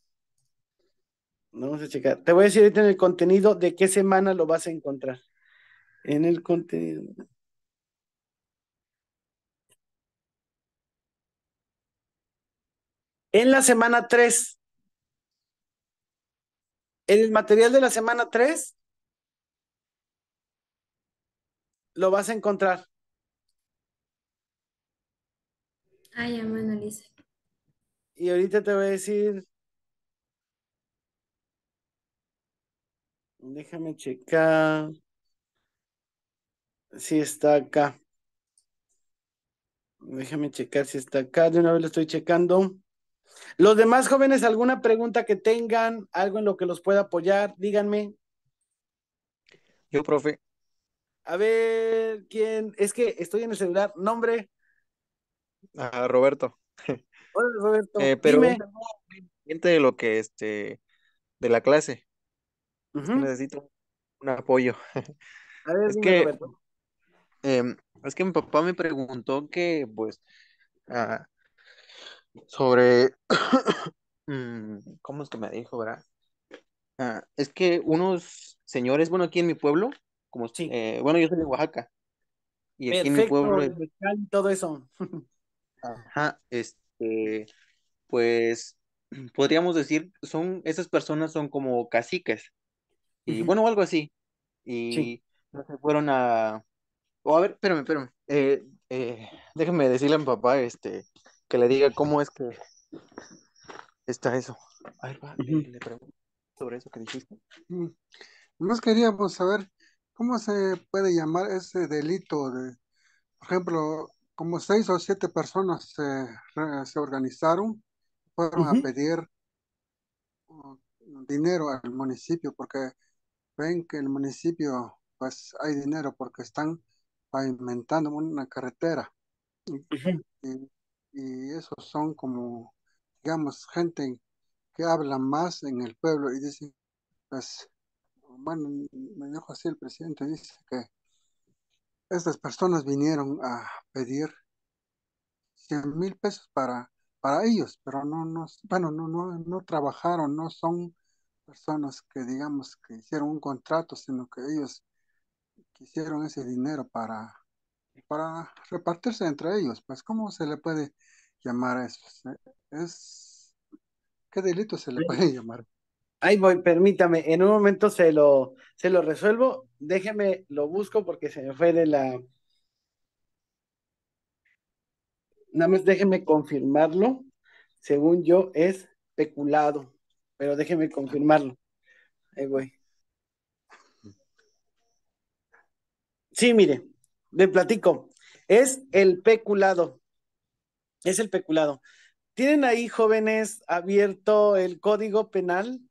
Vamos a checar. Te voy a decir ahorita en el contenido de qué semana lo vas a encontrar. En el contenido. En la semana 3. En el material de la semana 3 lo vas a encontrar. Ah, ya me analice. Y ahorita te voy a decir. Déjame checar. Si está acá. Déjame checar si está acá. De una vez lo estoy checando. Los demás jóvenes, ¿alguna pregunta que tengan? ¿Algo en lo que los pueda apoyar? Díganme. Yo, profe, A ver, ¿quién? Es que estoy en el celular. Nombre. a Roberto. Hola, Roberto. Eh, pero Dime. de lo que este, de la clase, necesito un apoyo. A ver, Es dime, que, Roberto. em, es que mi papá me preguntó que, pues, ah, sobre, mm, ¿cómo es que me dijo, verdad? Ah, es que unos señores, bueno, aquí en mi pueblo, como, Sí. eh, bueno, yo soy de Oaxaca, y aquí en mi pueblo, todo eso. ajá, este, pues, podríamos decir, son, esas personas son como caciques, y Ujú. bueno, algo así, Sí. y no se fueron a, o a ver, espérame, espérame, eh, eh, déjame decirle a mi papá, este, que le diga cómo es que está eso. A ver, va, le, pregunto sobre eso que dijiste. Mm. Más queríamos saber cómo se puede llamar ese delito de, por ejemplo, como seis o siete personas se, organizaron, fueron a pedir uh, dinero al municipio porque ven que el municipio pues hay dinero porque están pavimentando una carretera. Y, y esos son como, digamos, gente que habla más en el pueblo y dicen, pues, bueno, me dijo así el presidente, dice que estas personas vinieron a pedir 100 mil pesos para, para ellos, pero no, no, bueno, no, no, no trabajaron, no son personas que digamos que hicieron un contrato, sino que ellos quisieron ese dinero para, para repartirse entre ellos. Pues, ¿cómo se le puede llamar a eso? Es, ¿qué delito se le puede llamar? Ahí voy, permítame, en un momento se lo, se lo resuelvo. Déjeme, lo busco porque se me fue de la. Nada más déjeme confirmarlo. Según yo, es peculado, pero déjeme confirmarlo. Ahí voy. Sí, mire, le platico. Es el peculado. Es el peculado. ¿Tienen ahí, jóvenes, abierto el código penal?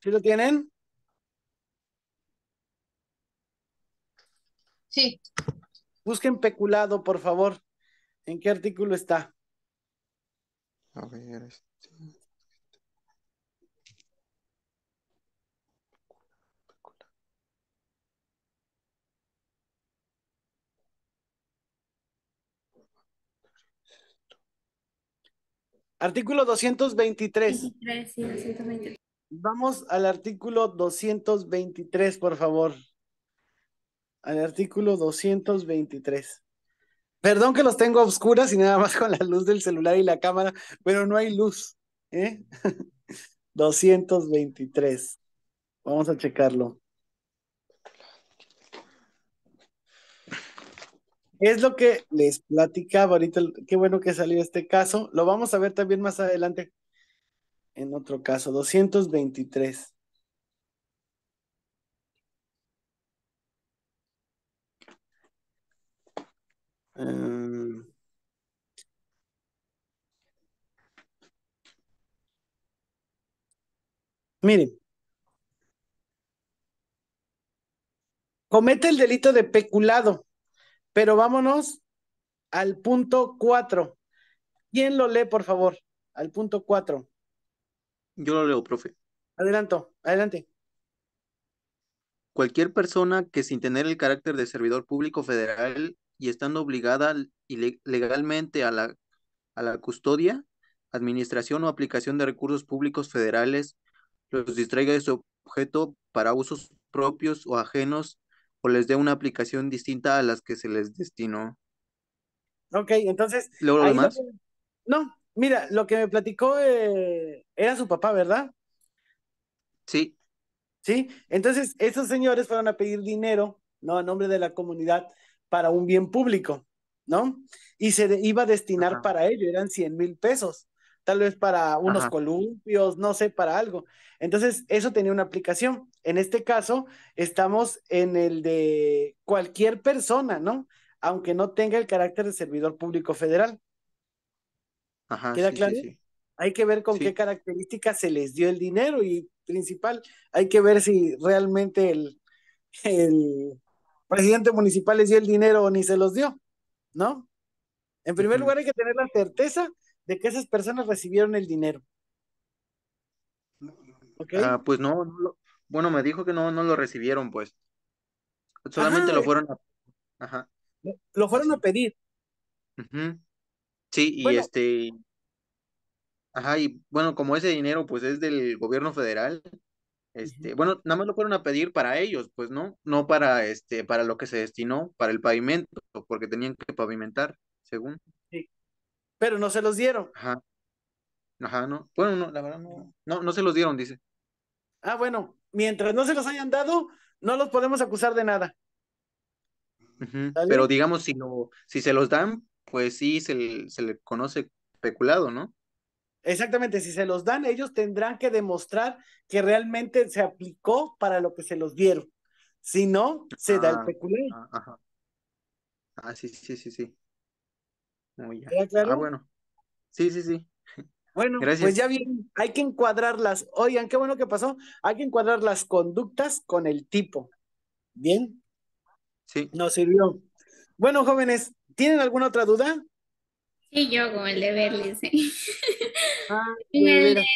¿Sí lo tienen? Sí. Busquen peculado, por favor. ¿En qué artículo está? A ver, este. Artículo 223. 23, sí, 223. Vamos al artículo 223, por favor. Al artículo 223. Perdón que los tengo a oscuras y nada más con la luz del celular y la cámara, pero no hay luz. ¿eh? 223. Vamos a checarlo. Es lo que les platicaba ahorita. Qué bueno que salió este caso. Lo vamos a ver también más adelante en otro caso, 223. Um, miren, comete el delito de peculado, pero vámonos al punto 4. ¿Quién lo lee, por favor? Al punto 4. Yo lo leo, profe. Adelanto, adelante. Cualquier persona que sin tener el carácter de servidor público federal y estando obligada legalmente a la, a la custodia, administración o aplicación de recursos públicos federales, los distraiga de su objeto para usos propios o ajenos o les dé una aplicación distinta a las que se les destinó. Ok, entonces. ¿Luego lo demás? No, Mira, lo que me platicó eh, era su papá, ¿verdad? Sí. Sí, entonces esos señores fueron a pedir dinero, ¿no? A nombre de la comunidad para un bien público, ¿no? Y se iba a destinar para ello, eran 100 mil pesos, tal vez para unos columpios, no sé, para algo. Entonces, eso tenía una aplicación. En este caso, estamos en el de cualquier persona, ¿no? Aunque no tenga el carácter de servidor público federal. ¿Queda claro? Hay que ver con qué características se les dio el dinero y principal, hay que ver si realmente el, el presidente municipal les dio el dinero o ni se los dio, ¿no? En primer lugar, hay que tener la certeza de que esas personas recibieron el dinero. Ah, pues no, bueno, me dijo que no, no lo recibieron, pues. Solamente lo fueron a... Ajá. Lo fueron a pedir. Sí, y este, ajá, y bueno, como ese dinero pues es del gobierno federal, este, bueno, nada más lo fueron a pedir para ellos, pues, ¿no? No para este, para lo que se destinó, para el pavimento, porque tenían que pavimentar, según. Sí. Pero no se los dieron. Ajá. Ajá, no. Bueno, no, la verdad no, no, no se los dieron, dice. Ah, bueno, mientras no se los hayan dado, no los podemos acusar de nada. Pero digamos, si lo, si se los dan, pues sí se le, conoce peculado, ¿no? Exactamente, si se los dan, ellos tendrán que demostrar que realmente se aplicó para lo que se los dieron. Si no, se da el Ah, peculiar. ah, ajá. Ah, sí, sí, sí, sí. Muy ya. ¿Queda claro? Ah, bueno. Sí, sí, sí. Bueno, Gracias. pues ya bien, hay que encuadrarlas. Oigan, qué bueno que pasó. Hay que encuadrar las conductas con el tipo. Bien, Sí. nos sirvió. Bueno, jóvenes, ¿tienen alguna otra duda? Sí, yo con el. Ah, de el, veras.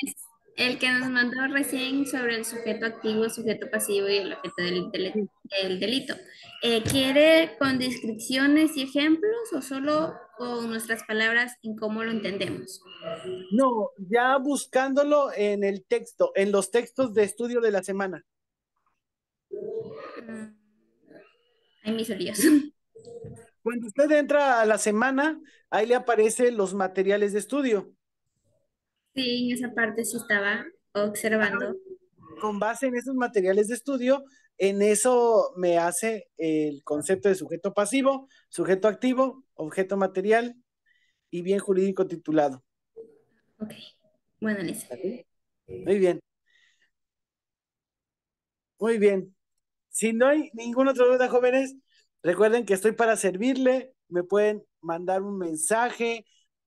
el que nos mandó recién sobre el sujeto activo, sujeto pasivo y el objeto del, del- del delito. Eh, ¿quiere con descripciones y ejemplos o solo con nuestras palabras en cómo lo entendemos? No, ya buscándolo en el texto, en los textos de estudio de la semana. Mm, Ay, mis líos. Cuando usted entra a la semana, ahí le aparecen los materiales de estudio. Sí, en esa parte sí estaba observando. Con base en esos materiales de estudio, en eso me hace el concepto de sujeto pasivo, sujeto activo, objeto material y bien jurídico titulado. Ok, bueno, Lisa. Muy bien. Muy bien. Si no hay ninguna otra duda, jóvenes, recuerden que estoy para servirle. Me pueden mandar un mensaje,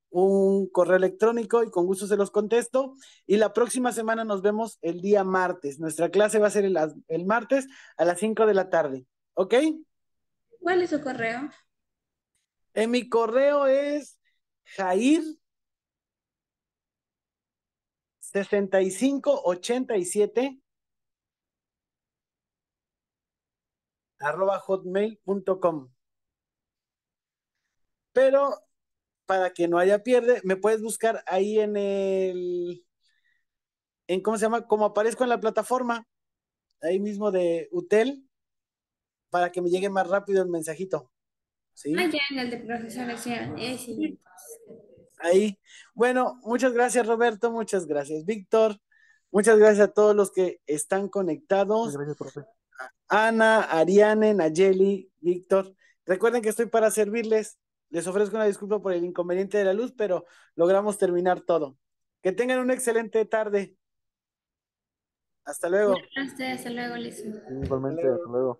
un correo electrónico y con gusto se los contesto. Y la próxima semana nos vemos el día martes. Nuestra clase va a ser el, el martes a las 5 de la tarde. ¿Ok? ¿Cuál es su correo? En mi correo es Jair 6587 arroba hotmail.com. Pero para que no haya pierde, me puedes buscar ahí en el, en cómo se llama, como aparezco en la plataforma, ahí mismo de UTEL, para que me llegue más rápido el mensajito. ¿Sí? Ah, ya en el de profesores, ya. eh, sí. Ahí. Bueno, muchas gracias Roberto, muchas gracias Víctor, muchas gracias a todos los que están conectados. Gracias, profe. Ana, Ariane, Nayeli, Víctor. Recuerden que estoy para servirles. Les ofrezco una disculpa por el inconveniente de la luz, pero logramos terminar todo. Que tengan una excelente tarde. Hasta luego. Hasta luego, Lisa. Igualmente, hasta luego.